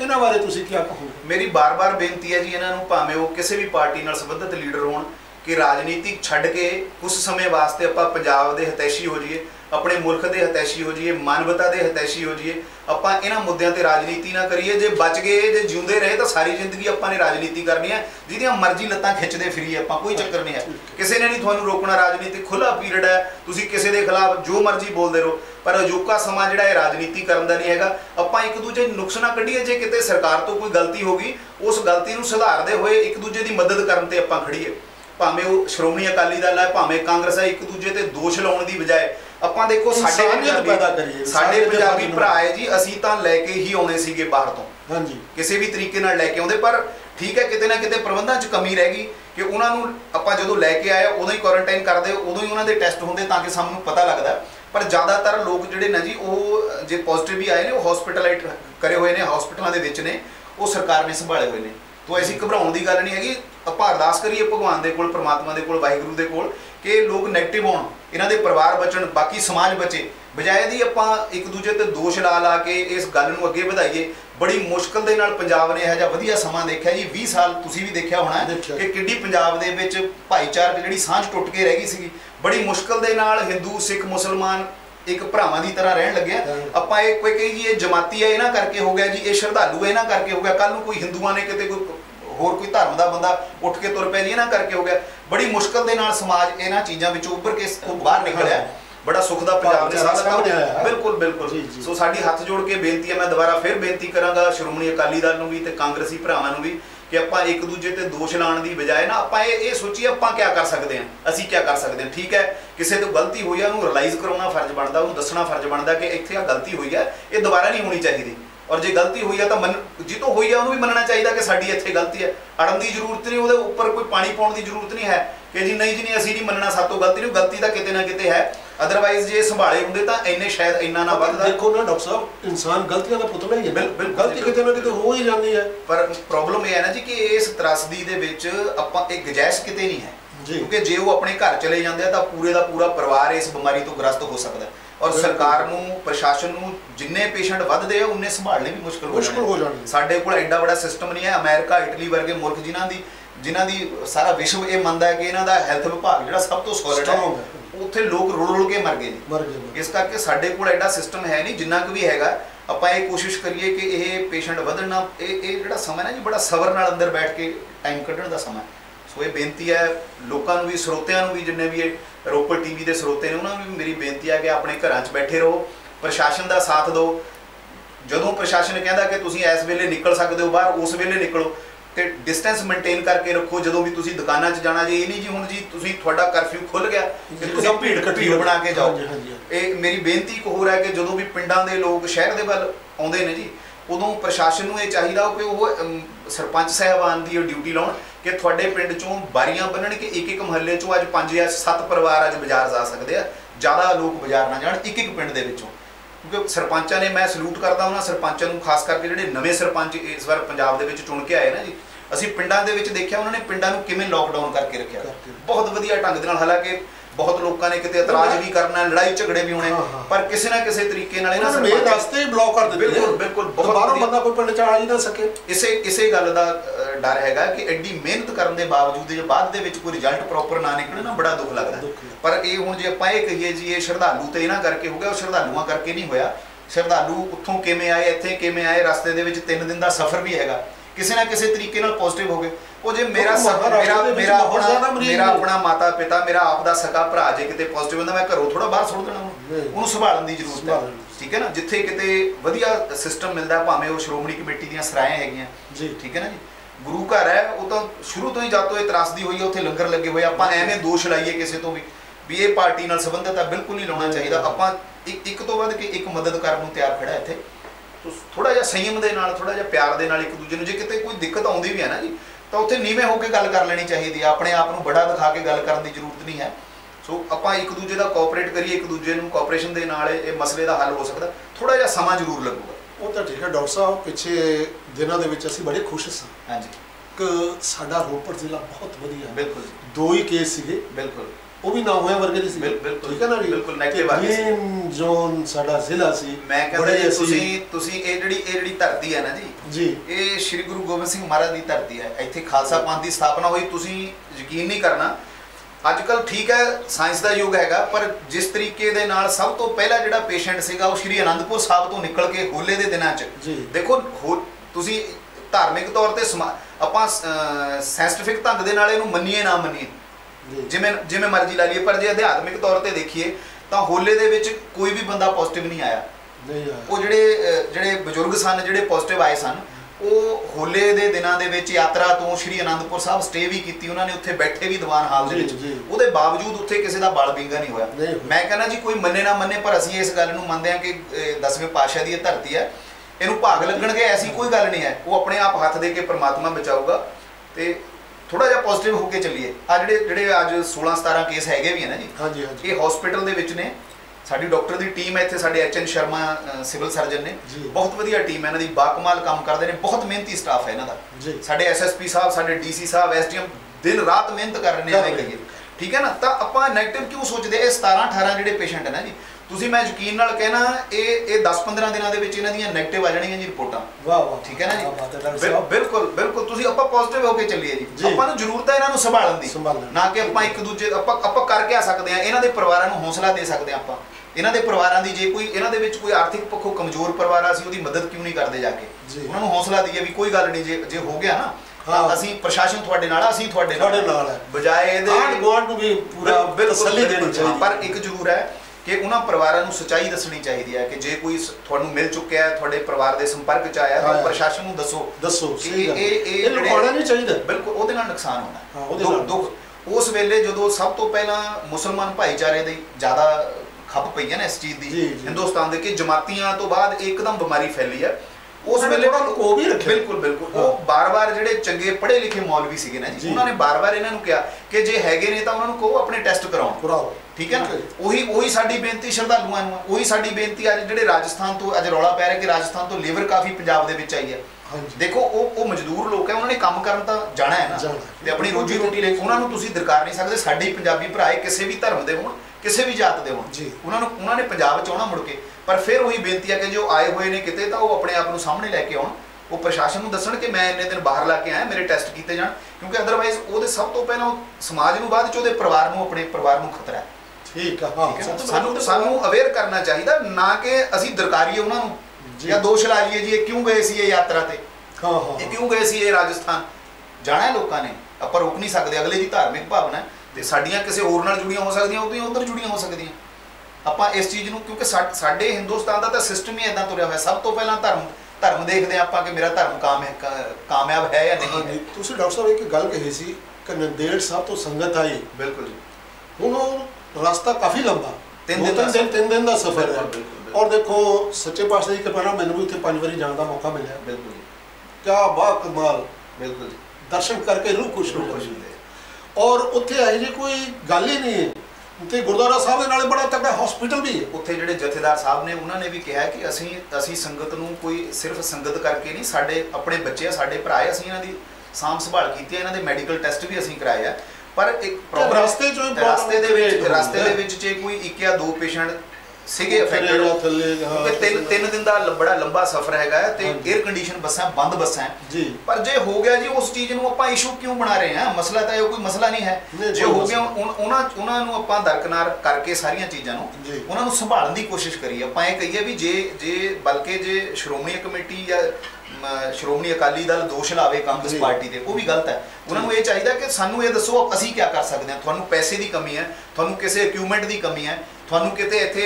ਇਹਨਾਂ ਬਾਰੇ ਤੁਸੀਂ ਕੀ ਕਹੋਗੇ ਮੇਰੀ ਬਾਰ-ਬਾਰ ਬੇਨਤੀ ਹੈ ਜੀ ਇਹਨਾਂ ਨੂੰ ਭਾਵੇਂ ਉਹ ਕਿਸੇ ਵੀ ਪਾਰਟੀ ਨਾਲ ਸੰਬੰਧਿਤ ਲੀਡਰ ਹੋਣ ਕਿ ਰਾਜਨੀਤੀ ਛੱਡ ਕੇ ਕੁਝ ਸਮੇਂ ਵਾਸਤੇ ਆਪਾਂ ਪੰਜਾਬ ਦੇ ਹਿਤੈਸ਼ੀ ਹੋ ਜਾਈਏ। ਆਪਣੇ ਮੁਲਕ ਦੇ ਹਤੈਸ਼ੀ ਹੋ ਜਾਈਏ, ਮਾਨਵਤਾ ਦੇ ਹਤੈਸ਼ੀ ਹੋ ਜਾਈਏ, ਆਪਾਂ ਇਹਨਾਂ ਮੁੱਦਿਆਂ ਤੇ ਰਾਜਨੀਤੀ ਨਾ ਕਰੀਏ, ਜੇ ਬਚ ਗਏ, ਜੇ ਜਿਉਂਦੇ ਰਹੇ, ਤਾਂ ਸਾਰੀ ਜ਼ਿੰਦਗੀ ਆਪਾਂ ਨੇ ਰਾਜਨੀਤੀ ਕਰਨੀ ਹੈ, ਜਿਹਦੀਆਂ ਮਰਜ਼ੀ ਲੱਤਾਂ ਖਿੱਚਦੇ ਫਿਰੀਏ ਆਪਾਂ, ਕੋਈ ਚੱਕਰ ਨਹੀਂ ਹੈ। ਕਿਸੇ ਨੇ ਨਹੀਂ ਤੁਹਾਨੂੰ ਰੋਕਣਾ ਰਾਜਨੀਤੀ ਖੁੱਲਾ ਪੀਰੀਅਡ ਹੈ, ਤੁਸੀਂ ਕਿਸੇ ਦੇ ਖਿਲਾਫ ਜੋ ਮਰਜ਼ੀ ਬੋਲਦੇ ਰਹੋ, ਪਰ ਅਜੋਕਾ ਸਮਾਂ ਜਿਹੜਾ ਇਹ ਰਾਜਨੀਤੀ ਕਰਨ ਦਾ ਨਹੀਂ ਹੈਗਾ। ਆਪਾਂ ਇੱਕ ਦੂਜੇ ਨੂੰ ਨੁਕਸ ਨਾ ਕੱਢੀਏ, ਜੇ ਕਿਤੇ ਸਰਕਾਰ ਤੋਂ ਕੋਈ ਗਲਤੀ ਹੋ ਗਈ, ਉਸ ਗਲਤੀ ਨੂੰ ਸੁਧਾਰਦੇ ਹੋਏ ਇੱਕ ਦੂਜੇ ਦੀ ਮਦਦ ਕਰਨ ਤੇ ਆਪਾਂ ਖੜੀਏ ਭਾਵੇਂ ਉਹ ਸ਼੍ਰੋਮਣੀ ਅਕਾਲੀ ਦਲ ਹੈ, ਭਾਵੇਂ ਕਾਂਗਰਸ ਹੈ, ਇੱਕ ਦੂਜੇ ਤੇ ਦੋਸ਼ ਲਾਉਣ ਦੀ ਬਜਾਏ ਆਪਾਂ ਦੇਖੋ ਸਾਡੇ ਇਨਸਾਨੀਅਤ ਪੈਦਾ ਕਰੀਏ, ਸਾਡੇ ਪੰਜਾਬੀ। ਭਰਾ ਹੈ ਜੀ ਅਸੀਂ ਤਾਂ ਲੈ ਕੇ ਹੀ ਆਉਣੇ ਸੀਗੇ ਬਾਹਰ ਤੋਂ। ਹਾਂਜੀ। ਕਿਸੇ ਵੀ ਤਰੀਕੇ ਨਾਲ ਲੈ ਕੇ ਆਉਂਦੇ ਪਰ ਠੀਕ ਹੈ ਕਿਤੇ ਨਾ ਕਿਤੇ ਪ੍ਰਬੰਧਾਂ 'ਚ ਕਮੀ ਰਹਿ ਗਈ ਕਿ ਉਹਨਾਂ ਨੂੰ ਆਪਾਂ ਜਦੋਂ ਲੈ ਕੇ ਆਏ ਉਦੋਂ ਹੀ ਕੁਆਰੰਟਾਈਨ ਕਰਦੇ ਉਦੋਂ ਹੀ ਉਹਨਾਂ ਦੇ ਟੈਸਟ ਹੁੰਦੇ ਤਾਂ ਕਿ ਸਾਨੂੰ ਪਤਾ ਲੱਗਦਾ ਪਰ ਜ਼ਿਆਦਾਤਰ ਲੋਕ ਜਿਹੜੇ ਨੇ ਜੀ ਉਹ ਜੇ ਪੋਜ਼ਿਟਿਵ ਵੀ ਆਏ ਨੇ ਉਹ ਹਸਪੀਟਲਾਈਟ ਕਰੇ ਹੋਏ ਨੇ ਹਸਪੀਟਲਾਂ ਦੇ ਵਿੱਚ ਨੇ ਉਹ ਸਰਕਾਰ ਨੇ ਸੰਭਾਲੇ ਹੋਏ ਨੇ। ਤੋਂ ਐਸੀ ਘਬਰਾਉਣ ਦੀ ਗੱਲ ਨਹੀਂ ਹੈਗੀ ਆਪਾਂ ਅਰਦਾਸ ਕਰੀਏ ਭਗਵਾਨ ਦੇ ਕੋਲ ਪ੍ਰਮਾਤਮਾ ਦੇ ਕੋਲ ਵਾਹਿਗੁਰੂ ਦੇ ਕੋਲ ਕਿ ਲੋਕ 네ਗੇਟਿਵ ਹੋਣ ਇਹਨਾਂ ਦੇ ਪਰਿਵਾਰ ਬਚਣ ਬਾਕੀ ਸਮਾਜ ਬਚੇ ਬਜਾਏ ਦੀ ਆਪਾਂ ਇੱਕ ਦੂਜੇ ਤੇ ਦੋਸ਼ ਲਾ ਲਾ ਕੇ ਇਸ ਗੱਲ ਨੂੰ ਅੱਗੇ ਵਧਾਈਏ ਬੜੀ ਮੁਸ਼ਕਲ ਦੇ ਨਾਲ ਪੰਜਾਬ ਨੇ ਇਹੋ ਜਿਹਾ ਵਧੀਆ ਸਮਾਂ ਦੇਖਿਆ ਜੀ 20 ਸਾਲ ਤੁਸੀਂ ਵੀ ਦੇਖਿਆ ਹੋਣਾ। ਕਿ ਕਿੱਡੀ ਪੰਜਾਬ ਦੇ ਵਿੱਚ ਭਾਈਚਾਰਕ ਜਿਹੜੀ ਸਾਂਝ ਟੁੱਟ ਕੇ ਰਹਿ ਗਈ ਸੀਗੀ ਬੜੀ ਮੁਸ਼ਕਲ ਦੇ ਨਾਲ ਹਿੰਦੂ ਸਿੱਖ ਮੁਸਲਮਾਨ ਇੱਕ ਭਰਾਵਾਂ ਦੀ ਤਰ੍ਹਾਂ ਰਹਿਣ ਲੱਗੇ ਆ। ਹਾਂ। ਆਪਾਂ ਇਹ ਕੋਈ ਕਹੀ ਜੀ ਇਹ ਜਮਾਤੀ ਹੈ ਇਹਨਾਂ ਕਰਕੇ ਹੋ ਗਿਆ ਜੀ ਇਹ ਸ਼ਰਧਾਲੂ ਹੈ ਇਹਨਾਂ ਕਰਕੇ ਹੋ ਗਿਆ ਕੱਲ ਨੂੰ ਕੋਈ ਹਿੰਦੂਆਂ ਨੇ ਕਿਤੇ ਕੋਈ ਹੋਰ ਕੋਈ ਧਰਮ ਦਾ ਬੰਦਾ ਉੱਠ ਕੇ ਤੁਰ ਪਿਆ ਜੀ ਇਹਨਾਂ ਕਰਕੇ ਹੋ ਗਿਆ ਬੜੀ ਮੁਸ਼ਕਲ ਦੇ ਨਾਲ ਸਮਾਜ ਇਹਨਾਂ ਚੀਜ਼ਾਂ ਵਿੱਚੋਂ ਉੱਭਰ ਕੇ ਬਾਹਰ ਨਿਕਲਿਆ। ਬੜਾ ਸੁੱਖ ਦਾ ਪੰਜਾਬ ਨੇ ਸਾਹਮਣੇ ਆਇਆ ਹੈ। ਬਿਲਕੁਲ ਬਿਲਕੁਲ। ਸੋ ਸਾਡੀ ਹੱਥ ਜੋੜ ਕੇ ਬੇਨਤੀ ਹੈ ਮੈਂ ਦੁਬਾਰਾ ਫਿਰ ਬੇਨਤੀ ਕਰਾਂਗਾ ਸ਼੍ਰੋਮਣੀ ਅਕਾਲੀ ਦਲ ਨੂੰ ਵੀ ਤੇ ਕਾਂਗਰਸੀ ਭਰਾਵਾਂ ਨੂੰ ਵੀ ਕਿ ਆਪਾਂ ਇੱਕ ਦੂਜੇ ਤੇ ਦੋਸ਼ ਲਾਉਣ ਦੀ ਬਜਾਏ ਨਾ ਆਪਾਂ ਇਹ ਇਹ ਸੋਚੀਏ ਆਪਾਂ ਕੀ ਕਰ ਸਕਦੇ ਹਾਂ ਅਸੀਂ ਕੀ ਕਰ ਸਕਦੇ ਹਾਂ ਠੀਕ ਹੈ ਕਿਸੇ ਤੋਂ ਗਲਤੀ ਹੋਈ ਹੈ ਉਹਨੂੰ ਰਿਅਲਾਈਜ਼ ਕਰਾਉਣਾ ਫਰਜ਼ ਬਣਦਾ ਉਹਨੂੰ ਦੱਸਣਾ ਫਰਜ਼ ਬਣਦਾ ਕਿ ਇੱਥੇ ਆ ਗਲਤੀ ਹੋਈ ਹੈ ਇਹ ਦੁਬਾਰਾ ਨਹੀਂ ਹੋਣੀ ਚਾਹੀਦੀ ਔਰ ਜੇ ਗਲਤੀ ਹੋਈ ਹੈ ਤਾਂ ਮੰਨ ਜਿੱਤੋਂ ਹੋਈ ਹੈ ਉਹਨੂੰ ਵੀ ਮੰਨਣਾ ਚਾਹੀਦਾ ਕਿ ਸਾਡੀ ਇੱਥੇ ਗਲਤੀ ਹੈ। ਅੜਨ ਦੀ ਜ਼ਰੂਰਤ ਨਹੀਂ ਉਹਦੇ ਉੱਪਰ ਕੋਈ ਪਾਣੀ ਪਾਉਣ ਦੀ ਜ਼ਰੂਰਤ ਨਹੀਂ ਹੈ ਕਿ ਜੀ ਨਹੀਂ ਜੀ ਨਹੀਂ ਅਸੀਂ ਨਹੀਂ ਮੰਨਣਾ ਸਾਤੋਂ ਗਲਤੀ ਨਹੀਂ ਗਲਤੀ ਤਾਂ ਕਿਤੇ ਨਾ ਕਿਤੇ ਹੈ। ਅਦਰਵਾਈਜ਼ ਜੇ ਇਹ ਸੰਭਾਲੇ ਹੁੰਦੇ ਤਾਂ ਇੰਨੇ ਸ਼ਾਇਦ ਇੰਨਾ ਨਾ ਵੱਧਦਾ। ਦੇਖੋ ਨਾ ਡਾਕਟਰ ਸਾਹਿਬ ਇਨਸਾਨ ਗਲਤੀਆਂ ਦਾ ਪੁਤਲਾ ਹੀ ਹੈ। ਬਿਲਕੁਲ ਗਲਤੀ ਕਿਤੇ ਨਾ ਕਿਤੇ ਹੋ ਹੀ ਜਾਂਦੀ ਹੈ। ਪਰ ਪ੍ਰੋਬਲਮ ਇਹ ਹੈ ਨਾ ਜੀ ਕਿ ਇਸ ਤਰਾਸਦੀ ਦੇ ਵਿੱਚ ਆਪਾਂ ਇੱਕ ਗੁੰਜਾਇਸ਼ ਕਿਤੇ ਨਹੀਂ ਹੈ। ਕਿਉਂਕਿ ਜੇ ਉਹ ਆਪਣੇ ਘਰ ਚਲੇ ਜਾਂਦੇ ਆ ਤਾਂ ਪੂਰੇ ਦਾ ਪੂਰਾ ਪਰਿਵਾਰ ਇਸ ਬਿਮਾਰੀ ਤੋਂ ਗ੍ਰਸਤ ਹੋ ਸਕਦਾ ਹੈ ਔਰ। ਸਰਕਾਰ ਨੂੰ ਪ੍ਰਸ਼ਾਸਨ ਨੂੰ ਜਿੰਨੇ ਪੇਸ਼ੈਂਟ ਵੱਧਦੇ ਆ ਉਨੇ ਸੰਭਾਲਣੇ ਵੀ ਮੁਸ਼ਕਲ ਹੋ ਮੁਸ਼ਕਲ ਹੋ ਜਾਣਗੇ। ਸਾਡੇ ਕੋਲ ਐਡਾ ਵੱਡਾ ਸਿਸਟਮ ਨਹੀਂ ਹੈ ਅਮਰੀਕਾ ਇਟਲੀ ਵਰਗੇ ਮੁਲਕ ਜਿਨ੍ਹਾਂ ਦੀ ਜਿਨ੍ਹਾਂ ਦੀ ਸਾਰਾ ਵਿਸ਼ਵ ਇਹ ਮੰਨਦਾ ਹੈ ਕਿ ਇਹਨਾਂ ਦਾ ਹੈਲਥ ਵਿਭਾਗ ਜਿਹੜਾ ਸਭ ਤੋਂ ਸੋਲਿਡ ਹੈ। ਉੱਥੇ ਲੋਕ ਰੁਲ ਰੁਲ ਕੇ ਮਰ ਗਏ ਨੇ। ਇਸ ਕਰਕੇ ਸਾਡੇ ਕੋਲ ਐਡਾ ਸਿਸਟਮ ਹੈ ਨਹੀਂ ਜਿੰਨਾ ਕੁ ਵੀ ਹੈਗਾ ਆਪਾਂ ਇਹ ਕੋਸ਼ਿਸ਼ ਕਰੀਏ ਕਿ ਇਹ ਪੇਸ਼ੈਂਟ ਵਧਣ ਇਹ ਇਹ ਜਿਹੜਾ ਸਮਾਂ ਹੈ ਨਾ ਜੀ ਬੜਾ ਸਬਰ ਨਾਲ ਅੰਦਰ ਬੈਠ ਕੇ ਟਾਈਮ ਕੱਢਣ ਦਾ ਸਮਾਂ ਹੈ। ਸੋ ਇਹ ਬੇਨਤੀ ਹੈ ਲੋਕਾਂ ਨੂੰ ਵੀ ਸਰੋਤਿਆਂ ਨੂੰ ਵੀ ਜਿੰਨੇ ਵੀ ਇਹ ਰੋਪੜ ਟੀਵੀ ਦੇ ਸਰੋਤੇ ਨੇ ਉਹਨਾਂ ਨੂੰ ਵੀ ਮੇਰੀ ਬੇਨਤੀ ਹੈ ਕਿ ਆਪਣੇ ਘਰਾਂ 'ਚ ਬੈਠੇ ਰਹੋ ਪ੍ਰਸ਼ਾਸਨ ਦਾ ਸਾਥ ਦਿਓ। ਜਦੋਂ ਪ੍ਰਸ਼ਾਸਨ ਕਹਿੰਦਾ ਕਿ ਤੁਸੀਂ ਇਸ ਵੇਲੇ ਨਿਕਲ ਸਕਦੇ ਹੋ ਬਾਹਰ ਉਸ ਵੇਲੇ ਨਿਕਲੋ। ਤੇ ਡਿਸਟੈਂਸ ਮੇਨਟੇਨ ਕਰਕੇ ਰੱਖੋ ਜਦੋਂ ਵੀ ਤੁਸੀਂ ਦੁਕਾਨਾਂ 'ਚ ਜਾਣਾ ਜੇ ਇਹ ਨਹੀਂ ਜੀ ਹੁਣ ਜੀ ਤੁਸੀਂ ਤੁਹਾਡਾ ਕਰਫਿਊ ਖੁੱਲ ਗਿਆ ਤੁਸੀਂ ਭੀੜ ਭੀੜ ਬਣਾ ਕੇ ਜਾਓ। ਇਹ ਮੇਰੀ ਬੇਨਤੀ ਇੱਕ ਹੋਰ ਹੈ ਕਿ ਜਦੋਂ ਵੀ ਪਿੰਡਾਂ ਦੇ ਲੋਕ ਸ਼ਹਿਰ ਦੇ ਵੱਲ ਆਉਂਦੇ ਨੇ ਜੀ ਉਦੋਂ ਪ੍ਰਸ਼ਾਸਨ ਨੂੰ ਇਹ ਚਾਹੀਦਾ ਕਿ ਉਹ ਸਰਪੰਚ ਸਾਹਿਬਾਨ ਦੀ ਡਿਊਟੀ ਲਾਉਣ। ਕਿ ਤੁਹਾਡੇ ਪਿੰਡ ਚੋਂ ਬਾਰੀਆਂ ਬੰਨਣ ਕਿ ਇੱਕ ਇੱਕ ਮਹੱਲੇ ਚੋਂ ਅੱਜ ਪੰਜ ਜਾਂ ਸੱਤ ਪਰਿਵਾਰ ਅੱਜ ਬਾਜ਼ਾਰ ਜਾ ਸਕਦੇ ਆ। ਜ਼ਿਆਦਾ ਲੋਕ ਬਾਜ਼ਾਰ ਨਾ ਜਾਣ ਇੱਕ ਇੱਕ ਪਿੰਡ ਦੇ ਵਿੱਚੋਂ। ਕਿਉਂਕਿ ਸਰਪੰਚਾਂ ਨੇ ਮੈਂ ਸਲੂਟ ਕਰਦਾ ਉਹਨਾਂ ਸਰਪੰਚਾਂ ਨੂੰ ਖਾਸ ਕਰਕੇ ਜਿਹੜੇ ਨਵੇਂ ਸਰਪੰਚ ਇਸ ਵਾਰ ਪੰਜਾਬ ਦੇ ਵਿੱਚ ਚੁਣ ਕੇ ਆਏ ਨਾ ਜੀ ਅਸੀਂ ਪਿੰਡਾਂ ਦੇ ਵਿੱਚ ਦੇਖਿਆ ਉਹਨਾਂ ਨੇ ਪਿੰਡਾਂ ਨੂੰ ਕਿਵੇਂ ਲੋਕਡਾਊਨ ਕਰਕੇ ਰੱਖਿਆ। ਬਹੁਤ ਵਧੀਆ ਢੰਗ ਦੇ ਨਾਲ ਹਾਲਾਂਕਿ ਬਹੁਤ ਲੋਕਾਂ ਨੇ ਕਿਤੇ ਇਤਰਾਜ਼ ਵੀ ਕਰਨਾ ਲੜਾਈ ਝਗੜੇ ਵੀ ਹੋਣੇ। ਪਰ ਕਿਸੇ ਨਾ ਕਿਸੇ ਤਰੀਕੇ ਨਾਲ ਇਹਨਾਂ ਨੇ ਸਰਪੰਚ ਰਸਤੇ ਬਲੌਕ ਕਰ ਦਿੱਤੇ ਬਿਲਕੁਲ, ਬਿਲਕੁਲ, ਬਹੁਤ ਬਾਹਰੋਂ। ਬੰਦਾ ਕੋਈ ਪਿੰਡ ਚ ਆ ਹੀ ਨਾ ਸਕੇ ਇਸੇ ਇਸੇ ਗੱਲ ਦਾ ਡਰ ਹੈਗਾ ਕਿ ਐਡੀ ਮਿਹਨਤ ਕਰਨ ਦੇ ਬਾਵਜੂਦ ਜੇ ਬਾਅਦ ਦੇ ਵਿੱਚ ਕੋਈ ਰਿਜ਼ਲਟ ਪ੍ਰੋਪਰ ਨਾ ਨਿਕਲੇ ਨਾ ਬੜਾ ਦੁੱਖ ਲੱਗਦਾ ਦੁੱਖ ਲੱਗਦਾ। ਪਰ ਇਹ ਹੁਣ ਜੇ ਆਪਾਂ ਇਹ ਕਹੀਏ ਜੀ ਇਹ ਸ਼ਰਧਾਲੂ ਤੇ ਇਹਨਾਂ ਕਰਕੇ ਹੋ ਗਿਆ ਉਹ ਸ਼ਰਧਾਲੂਆਂ ਕਰਕੇ ਨਹੀਂ ਹੋਇਆ ਸ਼ਰਧਾਲੂ ਉੱਥੋਂ ਕਿਵੇਂ ਆਏ ਇੱਥੇ ਕਿਵੇਂ ਆਏ ਰਸਤੇ ਦੇ ਵਿੱਚ 3 ਦਿਨ ਦਾ ਸਫ਼ਰ ਵੀ ਹੈਗਾ ਕਿਸੇ ਨਾ ਕਿਸੇ ਤਰੀਕੇ ਨਾਲ ਪੋਜ਼ਿਟਿਵ ਹੋ ਗਏ ਉਹ ਜੇ ਮੇਰਾ ਮੇਰਾ ਮੇਰਾ ਆਪਣਾ ਮੇਰਾ। ਆਪਣਾ ਮਾਤਾ ਪਿਤਾ ਮੇਰਾ ਆਪ ਦਾ ਸਕਾ ਭਰਾ ਜੇ ਕਿਤੇ ਪੋਜ਼ਿਟਿਵ ਹੁੰਦਾ ਮੈਂ ਘਰੋਂ ਥੋੜਾ ਬਾਹਰ ਸੁੱਟ ਦੇਣਾ ਉਹਨੂੰ ਸੰਭਾਲਣ ਦੀ ਜ਼ਰੂਰਤ ਹੈ। ਠੀਕ ਹੈ ਨਾ? ਜਿੱਥੇ ਕਿਤੇ ਵਧੀਆ ਸਿਸਟਮ ਮਿਲਦਾ ਭਾਵੇਂ ਉਹ ਸ਼੍ਰੋਮਣੀ ਕਮੇਟੀ ਦੀਆਂ ਸਰਾਏ ਹੈਗੀਆਂ। ਜੀ। ਠੀਕ ਹੈ ਨਾ ਜੀ? ਗੁਰੂ ਘਰ ਹੈ ਉਹ ਤਾਂ ਸ਼ੁਰੂ ਤੋਂ ਹੀ ਜਦ ਤੋਂ ਇਹ ਤਰਾਸਦੀ ਹੋਈ ਹੈ ਉੱਥੇ ਲੰਗਰ ਲੱਗੇ ਹੋਏ ਆ। ਆਪਾਂ ਐਵੇਂ ਦੋਸ਼ ਲਾਈਏ ਕਿਸੇ ਤੋਂ ਵੀ ਵੀ ਇਹ ਪਾਰਟੀ ਨਾਲ ਸੰਬੰਧਿਤ ਹੈ ਬਿਲਕੁਲ ਨਹੀਂ ਲਾਉਣਾ ਚਾਹੀਦਾ। ਆਪਾਂ ਇੱਕ ਇੱਕ ਤੋਂ ਵੱਧ ਕੇ ਇੱਕ ਮਦਦ ਕਰਨ ਨੂੰ ਤਿਆਰ ਖੜਾ ਇੱਥੇ। ਥੋੜਾ ਜਿਹਾ ਸੰਯਮ ਦੇ ਨਾਲ ਥੋੜਾ ਜਿਹਾ ਪਿਆਰ ਦੇ ਨਾਲ ਇੱਕ ਦੂਜੇ ਨੂੰ ਜੇ ਕਿਤੇ ਕੋਈ ਦਿੱਕਤ ਆਉਂਦੀ ਵੀ ਹੈ ਨਾ ਜੀ ਤਾਂ ਉੱਥੇ ਨੀਵੇਂ ਹੋ ਕੇ ਗੱਲ ਕਰ ਲੈਣੀ ਚਾਹੀਦੀ ਹੈ ਆਪਣੇ ਆਪ ਨੂੰ ਬੜਾ ਦਿਖਾ ਕੇ ਗੱਲ ਕਰਨ ਦੀ ਜ਼ਰੂਰਤ ਨਹੀਂ ਹੈ। ਸੋ ਆਪਾਂ ਇੱਕ ਦੂਜੇ ਦਾ ਕੋਆਪਰੇਟ ਕਰੀਏ ਇੱਕ ਦੂਜੇ ਨੂੰ ਕੋਆਪਰੇਸ਼ਨ ਦੇ ਨਾਲ ਇਹ ਮਸਲੇ ਦਾ ਹੱਲ ਹੋ ਸਕਦਾ। ਥੋੜਾ ਜਿਹਾ ਸਮਾਂ ਜ਼ਰੂਰ ਲੱਗੂਗਾ। ਉਹ ਤਾਂ ਠੀਕ ਹੈ ਡਾਕਟਰ ਸਾਹਿਬ ਪਿੱਛੇ ਦਿਨਾਂ ਦੇ ਵਿੱਚ ਅਸੀਂ ਬੜੇ ਖੁਸ਼ ਸਾਂ। ਹਾਂਜੀ। ਕਿ ਸਾਡਾ ਰੋਪੜ ਜ਼ਿਲ੍ਹਾ ਬਹੁਤ ਵਧੀਆ ਬਿਲਕੁਲ ਦੋ ਹੀ ਕੇਸ ਸੀਗੇ। ਬਿਲਕੁਲ। ਉਹ ਵੀ ਨਾ ਹੋਇਆ ਵਰਗੇ ਦੇ ਸੀ। ਬਿਲ- ਬਿਲਕੁਲ। ਠੀਕ ਹੈ ਨਾ ਜੀ? ਬਿਲਕੁਲ ਆ ਗਏ ਸੀ। ਗ੍ਰੀਨ ਜ਼ੋਨ ਸਾਡਾ ਜ਼ਿਲ੍ਹਾ ਸੀ। ਮੈਂ ਕਹਿੰਦਾ ਜੀ ਤੁਸੀਂ ਤੁਸੀਂ ਇਹ ਜਿਹੜੀ ਇਹ ਜਿਹੜੀ ਧਰਤੀ ਹੈ ਨਾ ਜੀ ਜੀ। ਇਹ ਸ੍ਰੀ ਗੁਰੂ ਗੋਬਿੰਦ ਸਿੰਘ ਮਹਾਰਾਜ ਦੀ ਧਰਤੀ ਹੈ। ਇੱਥੇ ਖਾਲਸਾ ਪੰਥ ਦੀ ਸਥਾਪਨਾ ਹੋਈ। ਤੁਸੀਂ ਯਕੀਨ ਨਹੀਂ ਕਰਨਾ। ਅੱਜ ਕੱਲ ਠੀਕ ਹੈ ਸਾਇੰਸ ਦਾ ਯੁੱਗ ਹੈਗਾ ਪਰ ਜਿਸ ਤਰੀਕੇ ਦੇ ਨਾਲ ਸਭ ਤੋਂ ਪਹਿਲਾ ਜਿਹੜਾ ਪੇਸ਼ੈਂਟ ਸੀਗਾ ਉਹ ਸ਼੍ਰੀ ਅਨੰਦਪੁਰ ਸਾਹਿਬ ਤੋਂ ਨਿਕਲ ਕੇ ਹੋਲੇ ਦੇ ਦਿਨਾਂ 'ਚ। ਦੇਖੋ ਤੁਸੀਂ ਧਾਰਮਿਕ ਤੌਰ ਤੇ ਸਮਾ- ਆਪਾਂ ਸਾਇੰਟਿਫਿਕ ਢੰਗ ਦੇ ਨਾਲ ਇਹਨੂੰ ਮੰਨੀਏ ਨਾ ਮੰਨੀਏ। ਜਿਵੇਂ ਜਿਵੇਂ ਮਰਜ਼ੀ ਲਾ ਲਈਏ ਪਰ ਜੇ ਅਧਿਆਤਮਿਕ ਤੌਰ ਤੇ ਦੇਖੀਏ ਤਾਂ ਹੋਲੇ ਦੇ ਵਿੱਚ ਕੋਈ ਵੀ ਬੰਦਾ ਪੋਜ਼ਿਟਿਵ ਨਹੀਂ ਆਇਆ। ਉਹ ਜਿਹੜੇ ਜਿਹੜੇ ਬਜ਼ੁਰਗ ਸਨ ਜਿਹੜੇ ਪੋਜ਼ਿਟਿਵ ਆਏ ਸਨ ਉਹ ਹੋਲੇ ਦੇ ਦਿਨਾਂ ਦੇ ਵਿੱਚ ਯਾਤਰਾ ਤੋਂ ਸ਼੍ਰੀ ਅਨੰਦਪੁਰ ਸਾਹਿਬ ਸਟੇ ਵੀ ਕੀਤੀ ਉਹਨਾਂ ਨੇ ਉੱਥੇ ਬੈਠੇ ਵੀ ਦੀਵਾਨ ਹਾਲ ਦੇ ਵਿੱਚ। ਉਹਦੇ ਬਾਵਜੂਦ ਉੱਥੇ ਕਿਸੇ ਦਾ ਬਲ ਵਿੰਗਾ ਨਹੀਂ ਹੋਇਆ। ਮੈਂ ਕਹਿੰਦਾ ਜੀ ਕੋਈ ਮੰਨੇ ਨਾ ਮੰਨੇ ਪਰ ਅਸੀਂ ਇਸ ਗੱਲ ਨੂੰ ਮੰਨਦੇ ਹਾਂ ਕਿ ਦਸਵੇਂ ਪਾਤਸ਼ਾਹ ਦੀ ਇਹ ਧਰਤੀ ਹੈ। ਇਹਨੂੰ ਭਾਗ ਲੱਗਣਗੇ ਐਸੀ ਕੋਈ ਗੱਲ ਨਹੀਂ ਹੈ। ਉਹ ਆਪਣੇ ਆਪ ਹੱਥ ਦੇ ਕੇ ਪ੍ਰਮਾਤਮਾ ਬਚਾਊਗਾ ਤੇ ਥੋੜਾ ਜਿਹਾ ਪੋਜ਼ਿਟਿਵ ਹੋ ਕੇ ਚੱਲੀਏ। ਆ ਜਿਹੜੇ ਜਿਹੜੇ ਅੱਜ 16 17 ਕੇਸ ਹੈਗੇ ਵੀ ਹੈ ਨਾ ਜੀ ਹਾਂਜੀ ਹਾਂਜੀ। ਇਹ ਹਸਪੀਟਲ ਦੇ ਵਿੱਚ ਨੇ। ਸਾਡੀ ਡਾਕਟਰ ਦੀ ਟੀਮ ਹੈ ਇੱਥੇ ਸਾਡੇ ਐਚਐਨ ਸ਼ਰਮਾ ਸਿਵਲ ਸਰਜਨ ਨੇ। ਬਹੁਤ ਵਧੀਆ ਟੀਮ ਹੈ ਇਹਨਾਂ ਦੀ ਬਾਕਮਾਲ ਕੰਮ ਕਰਦੇ ਨੇ। ਬਹੁਤ ਮਿਹਨਤੀ ਸਟਾਫ ਹੈ ਇਹਨਾਂ ਦਾ। ਸਾਡੇ ਐਸਐਸਪੀ ਸਾਹਿਬ ਸਾਡੇ ਡੀਸੀ ਸਾਹਿਬ ਐਸਡੀਐਮ ਦਿਨ ਰਾਤ ਮਿਹਨਤ ਕਰ ਰਹੇ ਨੇ ਐਵੇਂ ਕਹੀਏ ਠੀਕ ਹੈ ਨਾ? ਤਾਂ ਆਪਾਂ 네ਗੇਟਿਵ ਕਿਉਂ ਸੋਚਦੇ? ਇਹ 17 18 ਜਿਹੜੇ ਪੇਸ਼ੈਂਟ ਹੈ ਨਾ ਜੀ ਤੁਸੀਂ ਮੈਂ ਯਕੀਨ ਨਾਲ ਕਹਿਣਾ ਇਹ ਇਹ 10 15 ਦਿਨਾਂ ਦੇ ਵਿੱਚ ਇਹਨਾਂ ਦੀਆਂ 네ਗੇਟਿਵ ਆ ਜਾਣਗੀਆਂ ਜੀ ਰਿਪੋਰਟਾਂ। ਵਾਹ ਵਾਹ। ਠੀਕ ਹੈ ਨਾ ਜੀ? ਬਿਲਕੁਲ ਬਿਲਕੁਲ। ਤੁਸੀਂ ਆਪਾਂ ਪੋਜ਼ਿਟਿਵ ਹੋ ਕੇ ਚੱਲੀਏ ਜੀ। ਆਪਾਂ ਨੂੰ ਜ਼ਰੂਰਤ ਹੈ ਇਹਨਾਂ ਨੂੰ ਸੰਭਾਲਣ ਦੀ। ਨਾ ਕਿ ਆਪਾਂ ਇੱਕ ਦੂਜੇ ਆਪਾਂ ਆਪਾਂ ਕਰਕੇ ਆ ਸਕਦੇ ਆ ਇਹਨਾਂ ਦੇ ਪਰਿਵਾਰਾਂ ਨੂੰ ਹੌਸਲਾ ਦੇ ਸਕਦੇ ਆ ਆਪਾਂ। ਇਹਨਾਂ ਦੇ ਪਰਿਵਾਰਾਂ ਦੀ ਜੇ ਕੋਈ ਇਹਨਾਂ ਦੇ ਵਿੱਚ ਕੋਈ ਆਰਥਿਕ ਪੱਖੋਂ ਕਮਜ਼ੋਰ ਪਰਿਵਾਰ ਆ ਅਸੀਂ ਉਹਦੀ ਮਦਦ ਕਿਉਂ ਨਹੀਂ ਕਰਦੇ ਜਾ ਕੇ। ਉਹਨਾਂ ਨੂੰ ਹੌਸਲਾ ਦਈਏ ਵੀ ਕੋਈ ਗੱਲ ਨਹੀਂ ਜੇ ਜੇ ਹੋ ਗਿਆ ਨਾ ਹਾਂ। ਅਸੀਂ ਪ੍ਰਸ਼ਾਸਨ ਤੁਹਾਡੇ ਨਾਲ ਆ, ਅਸੀਂ ਤੁਹਾਡੇ ਨਾਲ। ਬਜਾਏ ਇਹਦੇ ਆਂਡ ਗਵਾਂਡ ਨੂੰ ਵੀ ਪੂਰਾ ਬਿਲ- ਬਿਲਕੁਲ, ਤਸੱਲੀ ਦੇਣੀ ਚਾਹੀਦੀ। ਪਰ ਇੱਕ ਜ਼ਰੂਰ ਹੈ ਕਿ ਉਹਨਾਂ ਪਰਿਵਾਰਾਂ ਨੂੰ ਸੱਚਾਈ ਦੱਸਣੀ ਚਾਹੀਦੀ ਹੈ ਕਿ ਜੇ ਕੋਈ ਤੁਹਾਨੂੰ ਮਿਲ ਚੁੱਕਿਆ ਹੈ ਤੁਹਾਡੇ ਪਰਿਵਾਰ ਦੇ ਸੰਪਰਕ ਚ ਆਇਆ ਆਇਆ। ਪ੍ਰਸ਼ਾਸਨ ਨੂੰ ਦੱਸੋ ਦੱਸੋ ਸਹੀ ਗੱਲ ਇਹ ਇਹ ਲੁਕਾਉਣਾ ਨਹੀਂ ਚਾਹੀਦਾ ਬਿਲਕੁਲ ਉਹਦੇ ਨਾਲ ਨੁਕਸਾਨ ਹੋਣਾ ਹਾਂ, ਉਹਦੇ ਨਾਲ। ਦੁੱਖ ਉਸ ਵੇਲੇ ਜਦੋਂ ਸਭ ਤੋਂ ਪਹਿਲਾਂ ਮੁਸਲਮਾਨ ਭਾਈਚਾਰੇ ਦੀ ਜ਼ਿਆਦਾ ਖੱਪ ਪਈ ਹੈ ਨਾ ਇਸ ਚੀਜ਼ ਦੀ। ਹਿੰਦੁਸਤਾਨ ਦੇ ਕਿ ਜਮਾਤੀਆਂ ਤੋਂ ਬਾਅਦ ਇੱਕਦਮ ਬਿਮਾਰੀ ਫੈਲੀ ਹੈ ਉਸ ਵੇਲੇ ਲੁਕੋ ਵੀ ਰੱਖਿਆ। ਬਿਲਕੁਲ ਬਿਲਕੁਲ ਹਾਂ। ਉਹ ਬਾਰ-ਬਾਰ ਜਿਹੜੇ ਚੰਗੇ ਪੜ੍ਹੇ ਲਿਖੇ ਮੌਲਵੀ ਸੀਗੇ ਨਾ ਜੀ। ਉਹਨਾਂ ਨੇ ਬਾਰ-ਬਾਰ ਇਹਨਾਂ ਨੂੰ ਕਿਹਾ ਕਿ ਜੇ ਹੈਗੇ ਨੇ ਤਾਂ ਉਹਨਾਂ ਨੂੰ ਕਹੋ ਆਪਣੇ ਟੈਸਟ ਕਰਾਉਣ ਪੁਰਾਓ ਠੀਕ ਹੈ ਨਾ? ਉਹੀ ਉਹੀ ਸਾਡੀ ਬੇਨਤੀ ਸ਼ਰਧਾਲੂਆਂ ਨੂੰ। ਉਹੀ ਸਾਡੀ ਬੇਨਤੀ ਅੱਜ ਜਿਹੜੇ ਰਾਜਸਥਾਨ ਤੋਂ ਅੱਜ ਰੌਲਾ ਪੈ ਰਿਹਾ ਕਿ ਰਾਜਸਥਾਨ ਤੋਂ ਲੇਬਰ ਕਾਫੀ ਪੰਜਾਬ ਦੇ ਵਿੱਚ ਆਈ ਹੈ। ਦੇਖੋ ਉਹ ਉਹ ਮਜ਼ਦੂਰ ਲੋਕ ਹੈ ਉਹਨਾਂ ਨੇ ਕੰਮ ਕਰਨ ਤਾਂ ਜਾਣਾ ਹੈ ਨਾ। ਤੇ ਆਪਣੀ ਰੋਜੀ ਰੋਟੀ ਲਈ ਉਹਨਾਂ ਨੂੰ ਤੁਸੀਂ ਦਰਕਾਰ ਨਹੀਂ ਸਕਦੇ ਸਾਡੇ ਪੰਜਾਬੀ ਭਰਾ ਕਿਸੇ ਵੀ ਧਰਮ ਦੇ ਹੋਣ ਕਿਸੇ ਵੀ ਜਾਤ ਦੇ ਹੋਣ। ਉਹਨਾਂ ਨੂੰ ਉਹਨਾਂ ਨੇ ਪੰਜਾਬ ਚ ਆਉਣਾ ਮੁੜ ਕੇ। ਪਰ ਫਿਰ ਉਹੀ ਬੇਨਤੀ ਹੈ ਕਿ ਜੋ ਆਏ ਹੋਏ ਨੇ ਕਿਤੇ ਤਾਂ ਉਹ ਆਪਣੇ ਆਪ ਨੂੰ ਸਾਹਮਣੇ ਲੈ ਕੇ ਆਉਣ। ਉਹ ਪ੍ਰਸ਼ਾਸਨ ਨੂੰ ਦੱਸਣ ਕਿ ਮੈਂ ਇੰਨੇ ਦਿਨ ਬਾਹਰ ਲਾ ਕੇ ਆਇਆ ਮੇਰੇ ਟੈਸਟ ਕੀਤੇ ਜਾਣ। ਕਿਉਂਕਿ ਅਦਰਵਾਈਜ਼ ਉਹਦੇ ਸਭ ਤੋਂ ਪਹਿਲਾਂ ਸਮਾਜ ਨੂੰ ਬਾਅਦ ਚ ਉਹਦੇ ਪਰਿਵਾਰ ਨੂੰ ਆਪਣੇ ਪਰਿਵਾਰ ਨੂੰ ਖਤਰਾ ਹੈ। ਠੀਕ ਆ ਹਾਂ। ਸਾਨੂੰ ਸਾਨੂੰ ਅਵੇਅਰ ਕਰਨਾ ਚਾਹੀਦਾ ਨਾ ਕਿ ਅਸੀਂ ਦਰਕਾਰੀਏ ਉਹਨਾਂ ਨੂੰ। ਜੀ। ਦੋਸ਼ ਲਾ ਲਈਏ ਜੀ ਇਹ ਕਿਉਂ ਗਏ ਸੀ ਇਹ ਯਾਤਰਾ ਤੇ? ਹਾਂ ਹਾਂ ਇਹ ਕਿਉਂ ਗਏ ਸੀ ਇਹ ਰਾਜਸਥਾਨ? ਜਾਣਾ ਹੈ ਲੋਕਾਂ ਨੇ। ਆਪਾਂ ਰੋਕ ਨਹੀਂ ਸਕਦੇ ਅਗਲੇ ਦੀ ਧਾਰਮਿਕ ਭਾਵਨਾ ਤੇ ਸਾਡੀਆਂ ਕਿਸੇ ਹੋਰ ਨਾਲ ਜੁੜੀਆਂ ਹੋ ਸਕਦੀਆਂ ਉਹਦੀਆਂ ਉਧਰ ਜੁੜੀਆਂ ਹੋ ਸਕਦੀਆਂ। ਆਪਾਂ ਇਸ ਚੀਜ਼ ਨੂੰ ਕਿਉਂਕਿ ਸਾਡੇ ਹਿੰਦੁਸਤਾਨ ਦਾ ਤਾਂ ਸਿਸਟਮ ਹੀ ਇਦਾਂ ਤੁਰਿਆ ਹੋਇਆ। ਸਭ ਤੋਂ ਪਹਿਲਾਂ ਧਰਮ ਧਰਮ ਦੇਖਦੇ ਹਾਂ ਆਪਾਂ ਕਿ ਮੇਰਾ ਧਰਮ ਕਾਮ ਹੈ ਕਾਮਯਾਬ ਹੈ ਜਾਂ ਨਹੀਂ ਤੁਸੀਂ ਡਾਕਟਰ ਸਾਹਿਬ ਇੱਕ ਗੱਲ ਕਹੀ ਸੀ ਕਿ ਨੰਦੇੜ ਸਾਹਿਬ ਤੋਂ ਸੰਗਤ ਆਈ। ਬਿਲਕੁਲ ਜੀ। ਹੁਣ ਉਹ ਰਸਤਾ ਕਾਫੀ ਲੰਬਾ। ਤਿੰਨ ਦਿਨ ਦਾ ਤਿੰਨ ਦਿਨ ਦਾ ਸਫ਼ਰ ਹੈ। ਔਰ ਦੇਖੋ ਸੱਚੇ ਪਾਤਸ਼ਾਹ ਦੀ ਕਿਰਪਾ ਨਾਲ ਮੈਨੂੰ ਵੀ ਉੱਥੇ ਪੰਜ ਵਾਰੀ ਜਾਣ ਦਾ ਮੌਕਾ ਮਿਲਿਆ। ਬਿਲਕੁਲ ਜੀ। ਕਿਆ ਬਾ ਕਮਾਲ। ਬਿਲਕੁਲ ਜੀ। ਦਰਸ਼ਨ ਕਰਕੇ ਰੂਹ ਖੁਸ਼ ਹੋ ਗਈ। ਔਰ ਉੱਥੇ ਇਹੋ ਜਿਹੀ ਕੋਈ ਗੱਲ ਹੀ ਨਹੀਂ ਹੈ। ਤੇ ਗੁਰਦੁਆਰਾ ਸਾਹਿਬ ਦੇ ਨਾਲੇ ਬੜਾ ਤਕੜਾ ਹਸਪੀਟਲ ਵੀ ਹੈ। ਉੱਥੇ ਜਿਹੜੇ ਜਥੇਦਾਰ ਸਾਹਿਬ ਨੇ ਉਹਨਾਂ ਨੇ ਵੀ ਕਿਹਾ ਕਿ ਅਸੀਂ ਅਸੀਂ ਸੰਗਤ ਨੂੰ ਕੋਈ ਸਿਰਫ ਸੰਗਤ ਕਰਕੇ ਨਹੀਂ ਸਾਡੇ ਆਪਣੇ ਬੱਚੇ ਆ ਸਾਡੇ ਭਰਾ ਆ ਅਸੀਂ ਇਹਨਾਂ ਦੀ ਸਾਂਭ ਸੰਭਾਲ ਕੀਤੀ ਹੈ ਇਹਨਾਂ ਦੇ ਮੈਡੀਕਲ ਟੈਸਟ ਵੀ ਅਸੀਂ ਕਰਾਏ ਆ। ਪਰ ਇੱਕ ਰਸਤੇ ਚੋਂ ਰਸਤੇ ਦੇ ਵਿੱਚ ਰਸਤੇ ਦੇ। ਵਿੱਚ ਜੇ ਕੋਈ ਇੱਕ ਜਾਂ ਦੋ ਪੇਸ਼ੈਂਟ ਸੀਗੇ ਅਫੈਕਟਡ ਥੱਲੇ, ਕਿਉਂਕਿ ਤਿੰਨ ਤਿੰਨ ਦਿਨ ਦਾ ਬੜਾ ਲੰਬਾ ਸਫ਼ਰ ਹੈਗਾ ਤੇ। 에ਅਰ ਕੰਡੀਸ਼ਨ ਬੱਸਾਂ ਬੰਦ ਬੱਸਾਂ ਜੀ। ਪਰ ਜੇ ਹੋ ਗਿਆ ਜੀ ਉਸ ਚੀਜ਼ ਨੂੰ ਆਪਾਂ ਇਸ਼ੂ ਕਿਉਂ ਬਣਾ ਰਹੇ ਹਾਂ? ਮਸਲਾ ਤਾਂ ਇਹ ਕੋਈ ਮਸਲਾ ਨਹੀਂ ਹੈ। ਜੇ ਹੋ ਗਿਆ ਉਹਨਾਂ ਉਹਨਾਂ ਨੂੰ ਆਪਾਂ ਦਰਕਨਾਰ ਕਰਕੇ ਸਾਰੀਆਂ ਚੀਜ਼ਾਂ ਨੂੰ। ਉਹਨਾਂ ਨੂੰ ਸੰਭਾਲਣ ਦੀ ਕੋਸ਼ਿਸ਼ ਕਰੀਏ ਆਪਾਂ ਇਹ ਕਹੀਏ ਵੀ ਜੇ ਜੇ ਬਲਕਿ ਜੇ ਸ਼੍ਰੋਮਣੀ ਕਮੇਟੀ ਜਾਂ ਸ਼੍ਰੋਮਣੀ ਅਕਾਲੀ ਦਲ ਦੋਸ਼ ਲਾਵੇ ਕਾਂਗਰਸ। ਪਾਰਟੀ ਤੇ ਉਹ ਵੀ ਗਲਤ ਹੈ। ਉਹਨਾਂ ਨੂੰ ਇਹ ਚਾਹੀਦਾ ਕਿ ਸਾਨੂੰ ਇਹ ਦੱਸੋ ਅਸੀਂ ਕੀ ਕਰ ਸਕਦੇ ਹਾਂ? ਤੁਹਾਨੂੰ ਪੈਸੇ ਦੀ ਕਮੀ ਹੈ ਤੁਹਾਨੂੰ ਕਿਸੇ ਇਕਵਿਪਮੈਂਟ ਦੀ ਕਮੀ ਹੈ ਤੁਹਾਨੂੰ ਕਿਤੇ ਇੱਥੇ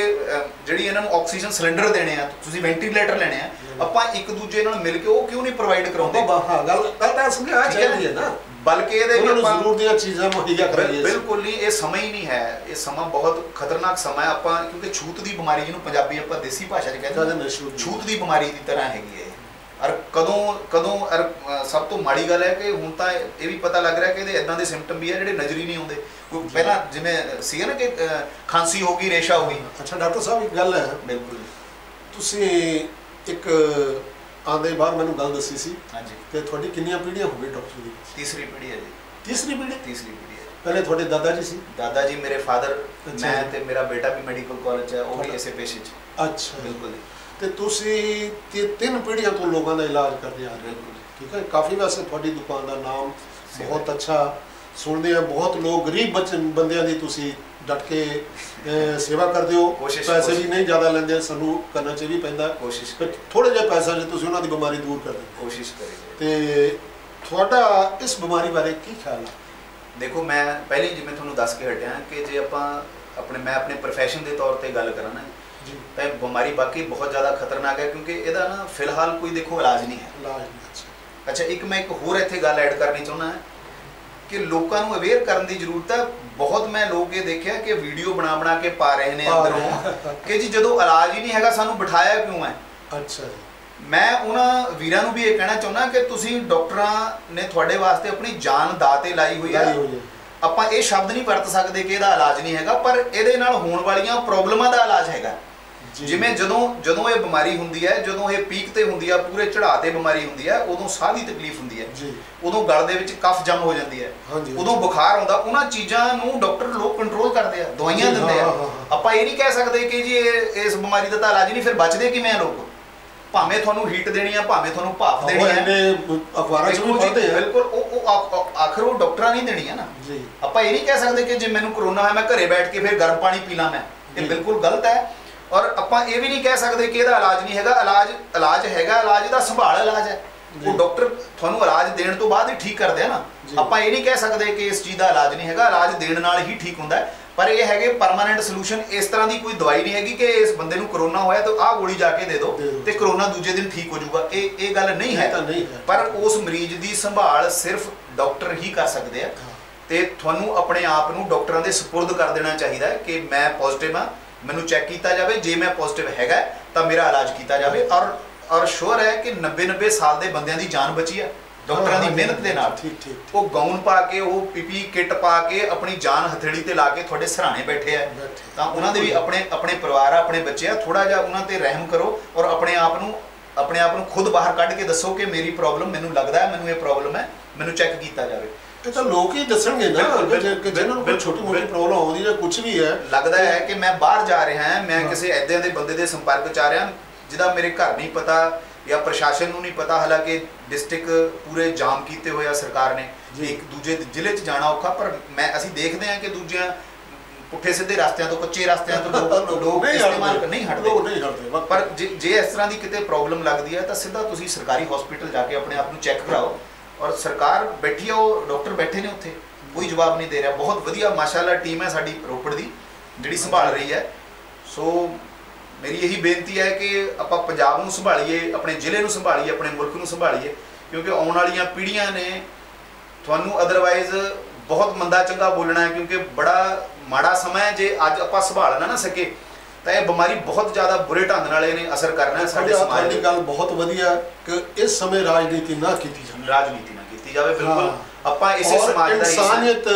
ਜਿਹੜੀ ਇਹਨਾਂ ਨੂੰ ਆਕਸੀਜਨ ਸਿਲੰਡਰ ਦੇਣੇ ਆ ਤੁਸੀਂ ਵੈਂਟੀਲੇਟਰ ਲੈਣੇ ਆ ਆਪਾਂ ਇੱਕ ਦੂਜੇ ਨਾਲ ਮਿਲ ਕੇ ਉਹ ਕਿਉਂ ਨਹੀਂ ਪ੍ਰੋਵਾਈਡ ਕਰਾਉਂਦੇ? ਬਾਬਾ ਹਾਂ ਗੱਲ ਗੱਲ ਤਾਂ ਸਮਝਾ ਚਾਹੀਦੀ ਹੈ ਨਾ? ਬਲਕਿ ਇਹਦੇ ਵੀ ਆਪਾਂ ਜ਼ਰੂਰ ਦੀਆਂ ਚੀਜ਼ਾਂ ਮੁਹੱਈਆ ਕਰਾਈਏ ਬਿਲਕੁਲ ਨਹੀਂ ਇਹ ਸਮਾਂ ਹੀ ਨਹੀਂ ਹੈ। ਇਹ ਸਮਾਂ ਬਹੁਤ ਖਤਰਨਾਕ ਸਮਾਂ ਹੈ। ਆਪਾਂ ਕਿਉਂਕਿ ਛੂਤ ਦੀ ਬਿਮਾਰੀ ਜਿਹਨੂੰ ਪੰਜਾਬੀ ਆਪਾਂ ਦੇਸੀ ਭਾਸ਼ਾ 'ਚ ਕਹਿੰਦੇ ਹਾਂ, ਛੂਤ ਦੀ। ਬਿਮਾਰੀ ਦੀ ਤਰ੍ਹਾਂ ਹੈਗੀ ਹੈ ਇਹ। ਔਰ ਕਦੋਂ ਕਦੋਂ ਔਰ ਸਭ ਤੋਂ ਮਾੜੀ ਗੱਲ ਹੈ ਕਿ ਹੁਣ ਤਾਂ ਇਹ ਵੀ ਪਤਾ ਲੱਗ ਰਿਹਾ ਕਿ ਇਹਦੇ ਇਦਾਂ ਦੇ ਸਿੰਪਟਮ ਵੀ ਆ ਜਿਹੜੇ ਨਜ਼ਰੀ ਨਹੀਂ ਆਉਂਦੇ। ਕੋਈ ਪਹਿਲਾਂ ਜਿਵੇਂ ਸੀਗਾ ਨਾ ਕਿ ਖਾਂਸੀ ਹੋ ਗਈ ਰੇਸ਼ਾ ਹੋ ਗਈ। ਅੱਛਾ ਡਾਕਟਰ ਸਾਹਿਬ ਇੱਕ ਗੱਲ ਹੈ। ਬਿਲਕੁਲ। ਤੁਸੀਂ ਇੱਕ ਆਂਦੇ ਬਾਹਰ ਮੈਨੂੰ ਗੱਲ ਦੱਸੀ ਸੀ ਹਾਂਜੀ। ਕਿ ਤੁਹਾਡੀ ਕਿੰਨੀਆਂ ਪੀੜ੍ਹੀਆਂ ਹੋ ਗਈ ਡਾਕਟਰ ਦੀ ਤੀਸਰੀ ਪੀੜ੍ਹੀ ਹੈ ਜੀ। ਤੀਸਰੀ ਪੀੜ੍ਹੀ? ਤੀਸਰੀ ਪੀੜ੍ਹੀ ਹੈ ਪਹਿਲੇ ਤੁਹਾਡੇ ਦਾਦਾ ਜੀ ਸੀ? ਦਾਦਾ ਜੀ ਮੇਰੇ ਫਾਦਰ ਮੈਂ। ਤੇ ਮੇਰਾ ਬੇਟਾ ਵੀ ਮੈਡੀਕਲ ਕਾਲਜ ਹੈ ਉਹ ਵੀ ਇਸੇ ਪੇਸ਼ੇ 'ਚ। ਅੱਛਾ ਬਿਲਕੁਲ ਤੇ ਤੁਸੀਂ ਤੇ ਤਿੰਨ ਪੀੜ੍ਹੀਆਂ ਤੋਂ ਲੋਕਾਂ ਦਾ ਇਲਾਜ ਕਰਦੇ ਆ ਰਹੇ ਹੋ। ਠੀਕ ਹੈ? ਕਾਫੀ ਵੈਸੇ ਤੁਹਾਡੀ ਦੁਕਾਨ ਦਾ ਨਾਮ ਬਹੁਤ ਅੱਛਾ ਸੁਣਦੇ ਆ ਬਹੁਤ ਲੋਕ ਗਰੀਬ ਬੱਚੇ ਬੰਦਿਆਂ ਦੀ ਤੁਸੀਂ ਡਟ ਕੇ ਸੇਵਾ ਕਰਦੇ ਹੋ। ਪੈਸੇ ਵੀ। ਨਹੀਂ ਜ਼ਿਆਦਾ ਲੈਂਦੇ ਸਾਨੂੰ ਕਰਨਾ ਚ ਵੀ ਪੈਂਦਾ। ਕੋਸ਼ਿਸ਼ ਫਿਰ ਥੋੜੇ ਜਿਹਾ ਪੈਸਾ ਜੇ ਤੁਸੀਂ ਉਹਨਾਂ ਦੀ ਬਿਮਾਰੀ ਦੂਰ ਕਰ ਦਿਓ। ਕੋਸ਼ਿਸ਼ ਕਰੀਏ। ਤੇ ਤੁਹਾਡਾ ਇਸ ਬਿਮਾਰੀ ਬਾਰੇ ਕੀ ਖਿਆਲ ਹੈ ਦੇਖੋ ਮੈਂ ਪਹਿਲੇ ਜਿਵੇਂ ਤੁਹਾਨੂੰ ਦੱਸ ਕੇ ਹਟਿਆ ਕਿ ਜੇ ਆਪਾਂ ਆਪਣੇ ਮੈਂ ਆਪਣੇ profession ਦੇ ਤੌਰ ਤੇ ਗੱਲ ਕਰਾਂ ਨਾ ਜੀ। ਤਾਂ ਇਹ ਬਿਮਾਰੀ ਬਾਕੀ ਬਹੁਤ ਜ਼ਿਆਦਾ ਖਤਰਨਾਕ ਹੈ ਕਿਉਂਕਿ ਇਹਦਾ ਨਾ ਫਿਲਹਾਲ ਕੋਈ ਦੇਖੋ ਇਲਾਜ ਨਹੀਂ ਹੈ। ਇਲਾਜ ਨਹੀਂ ਅੱਛਾ। ਅੱਛਾ ਇੱਕ ਮੈਂ ਇੱਕ ਹੋਰ ਇੱਥੇ ਗੱਲ ਐਡ ਕਰਨੀ ਚਾਹੁੰਦਾ ਹਾਂ। ਕਿ ਲੋਕਾਂ ਨੂੰ ਅਵੇਅਰ ਕਰਨ ਦੀ ਜ਼ਰੂਰਤ ਹੈ। ਬਹੁਤ ਮੈਂ ਲੋਕ ਇਹ ਦੇਖਿਆ ਕਿ ਵੀਡੀਓ ਬਣਾ ਬਣਾ ਕੇ ਪਾ ਰਹੇ ਨੇ ਅੰਦਰੋਂ। ਕਿ ਜੀ ਜਦੋਂ ਇਲਾਜ ਹੀ ਨਹੀਂ ਹੈਗਾ ਸਾਨੂੰ ਬਿਠਾਇਆ ਕਿਉਂ ਹੈ? ਅੱਛਾ ਜੀ। ਮੈਂ ਉਹਨਾਂ ਵੀਰਾਂ ਨੂੰ ਵੀ ਇਹ ਕਹਿਣਾ ਚਾਹੁੰਦਾ ਕਿ ਤੁਸੀਂ ਡਾਕਟਰਾਂ ਨੇ ਤੁਹਾਡੇ ਵਾਸਤੇ ਆਪਣੀ ਜਾਨ ਦਾਤੇ ਲਾਈ ਹੋਈ ਹੈ। ਆਪਾਂ ਇਹ ਸ਼ਬਦ ਨਹੀਂ ਵਰਤ ਸਕਦੇ ਕਿ ਇਹਦਾ ਇਲਾਜ ਨਹੀਂ ਹੈਗਾ ਪਰ ਇਹਦੇ ਨਾਲ ਹੋਣ ਵਾਲੀਆਂ ਪ੍ਰੋਬਲਮਾਂ ਦਾ ਇਲਾਜ ਹੈਗਾ। ਜਿਵੇਂ ਜਦੋਂ ਜਦੋਂ ਇਹ ਬਿਮਾਰੀ ਹੁੰਦੀ ਹੈ ਜਦੋਂ ਇਹ ਪੀਕ ਤੇ ਹੁੰਦੀ ਹੈ ਪੂਰੇ ਚੜ੍ਹਾਅ ਤੇ ਬਿਮਾਰੀ ਹੁੰਦੀ ਹੈ ਉਦੋਂ ਸਾਹ ਦੀ ਤਕਲੀਫ ਹੁੰਦੀ ਹੈ। ਜੀ। ਉਦੋਂ ਗਲ ਦੇ ਵਿੱਚ ਕਫ ਜੰਮ ਹੋ ਜਾਂਦੀ ਹੈ। ਹਾਂਜੀ ਉਦੋਂ ਬੁਖਾਰ ਆਉਂਦਾ ਉਹਨਾਂ ਚੀਜ਼ਾਂ ਨੂੰ ਡਾਕਟਰ ਲੋਕ ਕੰਟਰੋਲ ਕਰਦੇ ਆ ਦਵਾਈਆਂ ਦਿੰਦੇ ਆ। ਆਪਾਂ ਇਹ ਨਹੀਂ ਕਹਿ ਸਕਦੇ ਕਿ ਜੀ ਇਹ ਇਸ ਬਿਮਾਰੀ ਦਾ ਤਾਂ ਇਲਾਜ ਨਹੀਂ ਫਿਰ ਬਚਦੇ ਕਿਵੇਂ ਆ ਲੋਕ? ਭਾਵੇਂ ਤੁਹਾਨੂੰ ਹੀਟ ਦੇਣੀ ਆ ਭਾਵੇਂ ਤੁਹਾਨੂੰ ਭਾਫ ਦੇਣੀ ਆ। ਇਹਨੇ ਅਖਬਾਰਾਂ ਚ ਵੀ ਆ। ਬਿਲਕੁਲ। ਉਹ ਉਹ ਆ- ਆ- ਆਖਰ ਉਹ ਡਾਕਟਰਾਂ ਨਹੀਂ ਦੇਣੀ ਆ ਨਾ। ਜੀ। ਆਪਾਂ ਇਹ ਨਹੀਂ ਕਹਿ ਸਕਦੇ ਕਿ ਜੇ ਮੈਨੂੰ ਕਰੋਨਾ ਹੋਇਆ ਮੈਂ ਘਰੇ ਬੈਠ ਕੇ ਫਿਰ ਗਰਮ ਪਾਣੀ ਪੀ ਲਾਂ ਮੈਂ। ਇਹ। ਬਿਲਕੁਲ ਗਲਤ ਹੈ। ਔਰ ਆਪਾਂ ਇਹ ਵੀ ਨਹੀਂ ਕਹਿ ਸਕਦੇ ਕਿ ਇਹਦਾ ਇਲਾਜ ਨਹੀਂ ਹੈਗਾ ਇਲਾਜ ਇਲਾਜ ਹੈਗਾ ਇਲਾਜ ਦਾ ਸੰਭਾਲ ਇਲਾਜ ਹੈ। ਉਹ ਡਾਕਟਰ ਤੁਹਾਨੂੰ ਇਲਾਜ ਦੇਣ ਤੋਂ ਬਾਅਦ ਹੀ ਠੀਕ ਕਰਦੇ ਆ ਨਾ। ਆਪਾਂ ਇਹ ਨਹੀਂ ਕਹਿ ਸਕਦੇ ਕਿ ਇਸ ਚੀਜ਼ ਦਾ ਇਲਾਜ ਨਹੀਂ ਹੈਗਾ ਇਲਾਜ ਦੇਣ ਨਾਲ ਹੀ ਠੀਕ ਹੁੰਦਾ ਹੈ ਪਰ ਇਹ ਹੈਗੇ ਪਰਮਾਨੈਂਟ ਸੋਲੂਸ਼ਨ ਇਸ ਤਰ੍ਹਾਂ ਦੀ ਕੋਈ ਦਵਾਈ ਨਹੀਂ ਹੈਗੀ ਕਿ ਇਸ ਬੰਦੇ ਨੂੰ ਕਰੋਨਾ ਹੋਇਆ ਤਾਂ ਆਹ ਗੋਲੀ ਜਾ ਕੇ ਦੇ ਦਿਓ। ਤੇ ਕਰੋਨਾ ਦੂਜੇ ਦਿਨ ਠੀਕ ਹੋ ਜਾਊਗਾ ਇਹ ਇਹ ਗੱਲ ਨਹੀਂ ਹੈ ਤਾਂ ਨਹੀਂ ਹੈ ਪਰ ਉਸ ਮਰੀਜ਼ ਦੀ ਸੰਭਾਲ ਸਿਰਫ ਡਾਕਟਰ ਹੀ ਕਰ ਸਕਦੇ ਆ। ਤੇ ਤੁਹਾਨੂੰ ਆਪਣੇ ਆਪ ਨੂੰ ਡਾਕਟਰਾਂ ਦੇ ਸਪੁਰਦ ਕਰ ਦੇਣਾ ਚਾਹੀਦਾ ਹੈ ਕਿ ਮੈਂ ਪੋਜ਼ਿਟਿਵ ਹਾਂ ਮੈਨੂੰ ਚੈੱਕ ਕੀਤਾ ਜਾਵੇ ਜੇ ਮੈਂ ਪੋਜ਼ਿਟਿਵ ਹੈਗਾ ਤਾਂ ਮੇਰਾ ਇਲਾਜ ਕੀਤਾ ਜਾਵੇ ਔਰ ਔਰ ਸ਼ੋਰ ਹੈ ਕਿ 90 90 ਸਾਲ ਦੇ ਬੰਦਿਆਂ ਦੀ ਜਾਨ ਬਚੀ ਹੈ ਡਾਕਟਰਾਂ ਦੀ ਮਿਹਨਤ ਦੇ ਨਾਲ। ਠੀਕ ਠੀਕ ਉਹ ਗਾਊਨ ਪਾ ਕੇ ਉਹ ਪੀਪੀ ਕਿੱਟ ਪਾ ਕੇ ਆਪਣੀ ਜਾਨ ਹਥੇਲੀ ਤੇ ਲਾ ਕੇ ਤੁਹਾਡੇ ਸਰਾਣੇ ਬੈਠੇ ਆ। ਤਾਂ ਉਹਨਾਂ ਦੇ ਵੀ ਆਪਣੇ ਆਪਣੇ ਪਰਿਵਾਰ ਆ ਆਪਣੇ ਬੱਚੇ ਆ ਥੋੜਾ ਜਿਹਾ ਉਹਨਾਂ ਤੇ ਰਹਿਮ ਕਰੋ ਔਰ ਆਪਣੇ ਆਪ ਨੂੰ ਆਪਣੇ ਆਪ ਨੂੰ ਖੁਦ ਬਾਹਰ ਕੱਢ ਕੇ ਦੱਸੋ ਕਿ ਮੇਰੀ ਪ੍ਰੋਬਲਮ ਮੈਨੂੰ ਲੱਗਦਾ ਹੈ ਮੈਨੂੰ ਇਹ ਪ੍ਰੋਬਲਮ ਹੈ ਮੈਨੂੰ ਚੈੱਕ ਕੀਤਾ ਜਾਵੇ। ਇਹ ਤਾਂ ਲੋਕ ਹੀ ਦੱਸਣਗੇ ਨਾ ਕਿ ਜਿਹਨਾਂ ਨੂੰ ਕੋਈ ਛੋਟੀ ਮੋਟੀ। ਪ੍ਰੋਬਲਮ ਆਉਂਦੀ ਜਾਂ ਕੁਝ ਵੀ ਹੈ ਲੱਗਦਾ ਹੈ ਕਿ ਮੈਂ ਬਾਹਰ ਜਾ ਰਿਹਾ ਹਾਂ ਮੈਂ। ਕਿਸੇ ਐਦਾਂ ਦੇ ਬੰਦੇ ਦੇ ਸੰਪਰਕ ਚ ਆ ਰਿਹਾ ਜਿਹਦਾ ਮੇਰੇ ਘਰ ਨਹੀਂ ਪਤਾ ਜਾਂ ਪ੍ਰਸ਼ਾਸਨ ਨੂੰ ਨਹੀਂ ਪਤਾ ਹਾਲਾਂਕਿ ਡਿਸਟ੍ਰਿਕਟ ਪੂਰੇ ਜਾਮ ਕੀਤੇ ਹੋਏ ਆ ਸਰਕਾਰ ਨੇ। ਇੱਕ ਦੂਜੇ ਜ਼ਿਲ੍ਹੇ ਚ ਜਾਣਾ ਔਖਾ ਪਰ ਮੈਂ ਅਸੀਂ ਦੇਖਦੇ ਹਾਂ ਕਿ ਦੂਜਿਆਂ ਪੁੱਠੇ ਸਿੱਧੇ ਰਸਤਿਆਂ ਤੋਂ ਕੱਚੇ ਰਸਤਿਆਂ ਤੋਂ ਲੋਕ ਲੋਕ ਇਸਤੇਮਾਲ। ਨਹੀਂ ਲੋਕ ਹਟਦੇ ਨਹੀਂ ਹਟਦੇ ਵਕਤ ਪਰ ਜੇ ਇਸ ਤਰ੍ਹਾਂ ਦੀ ਕਿਤੇ ਪ੍ਰੋਬਲਮ ਲੱਗਦੀ ਹੈ ਤਾਂ ਸਿੱਧਾ ਤੁਸੀਂ ਸਰਕਾਰੀ ਹਸਪੀਟਲ ਜਾ ਕੇ ਆਪਣੇ ਆਪ ਨੂੰ ਚੈੱਕ ਕਰਾਓ ਔਰ ਸਰਕਾਰ ਬੈਠੀ ਆ, ਉਹ ਡਾਕਟਰ ਬੈਠੇ ਨੇ ਉੱਥੇ। ਕੋਈ ਜਵਾਬ ਨਹੀਂ ਦੇ ਰਿਹਾ। ਬਹੁਤ ਵਧੀਆ, ਮਾਸ਼ਾਅੱਲਾ, ਟੀਮ ਹੈ ਸਾਡੀ ਰੋਪੜ ਦੀ, ਜਿਹੜੀ ਸੰਭਾਲ ਰਹੀ ਹੈ। ਸੋ, ਮੇਰੀ ਇਹੀ ਬੇਨਤੀ ਹੈ ਕਿ ਆਪਾਂ ਪੰਜਾਬ ਨੂੰ ਸੰਭਾਲੀਏ, ਆਪਣੇ ਜ਼ਿਲ੍ਹੇ ਨੂੰ ਸੰਭਾਲੀਏ, ਆਪਣੇ ਮੁਲਕ ਨੂੰ ਸੰਭਾਲੀਏ, ਕਿਉਂਕਿ ਆਉਣ ਵਾਲੀਆਂ ਪੀੜ੍ਹੀਆਂ ਨੇ ਤੁਹਾਨੂੰ ਅਦਰਵਾਈਜ਼ ਬਹੁਤ ਮੰਦਾ ਚੰਗਾ ਬੋਲਣਾ ਹੈ, ਕਿਉਂਕਿ ਬੜਾ ਮਾੜਾ ਸਮਾਂ ਹੈ। ਜੇ ਅੱਜ ਆਪਾਂ ਸੰਭਾਲ ਨਾ ਨਾ ਸਕੇ ਤਾਂ ਇਹ ਬਿਮਾਰੀ ਬਹੁਤ ਜ਼ਿਆਦਾ ਬੁਰੇ ਢੰਗ ਨਾਲ ਇਹਨੇ ਅਸਰ ਕਰਨਾ ਹੈ ਸਾਡੇ ਸਮਾਜ ਤੇ ਗੱਲ ਬਹੁਤ ਵਧੀਆ ਕਿ ਇਸ ਸਮੇਂ ਰਾਜਨੀਤੀ ਨਾ ਕੀਤੀ ਜਾਵੇ। ਰਾਜਨੀਤੀ ਨਾ ਕੀਤੀ ਜਾਵੇ ਬਿਲਕੁਲ। ਆਪਾਂ ਇਸੇ ਸਮਾਜ ਦਾ ਇਨਸਾਨੀਅਤ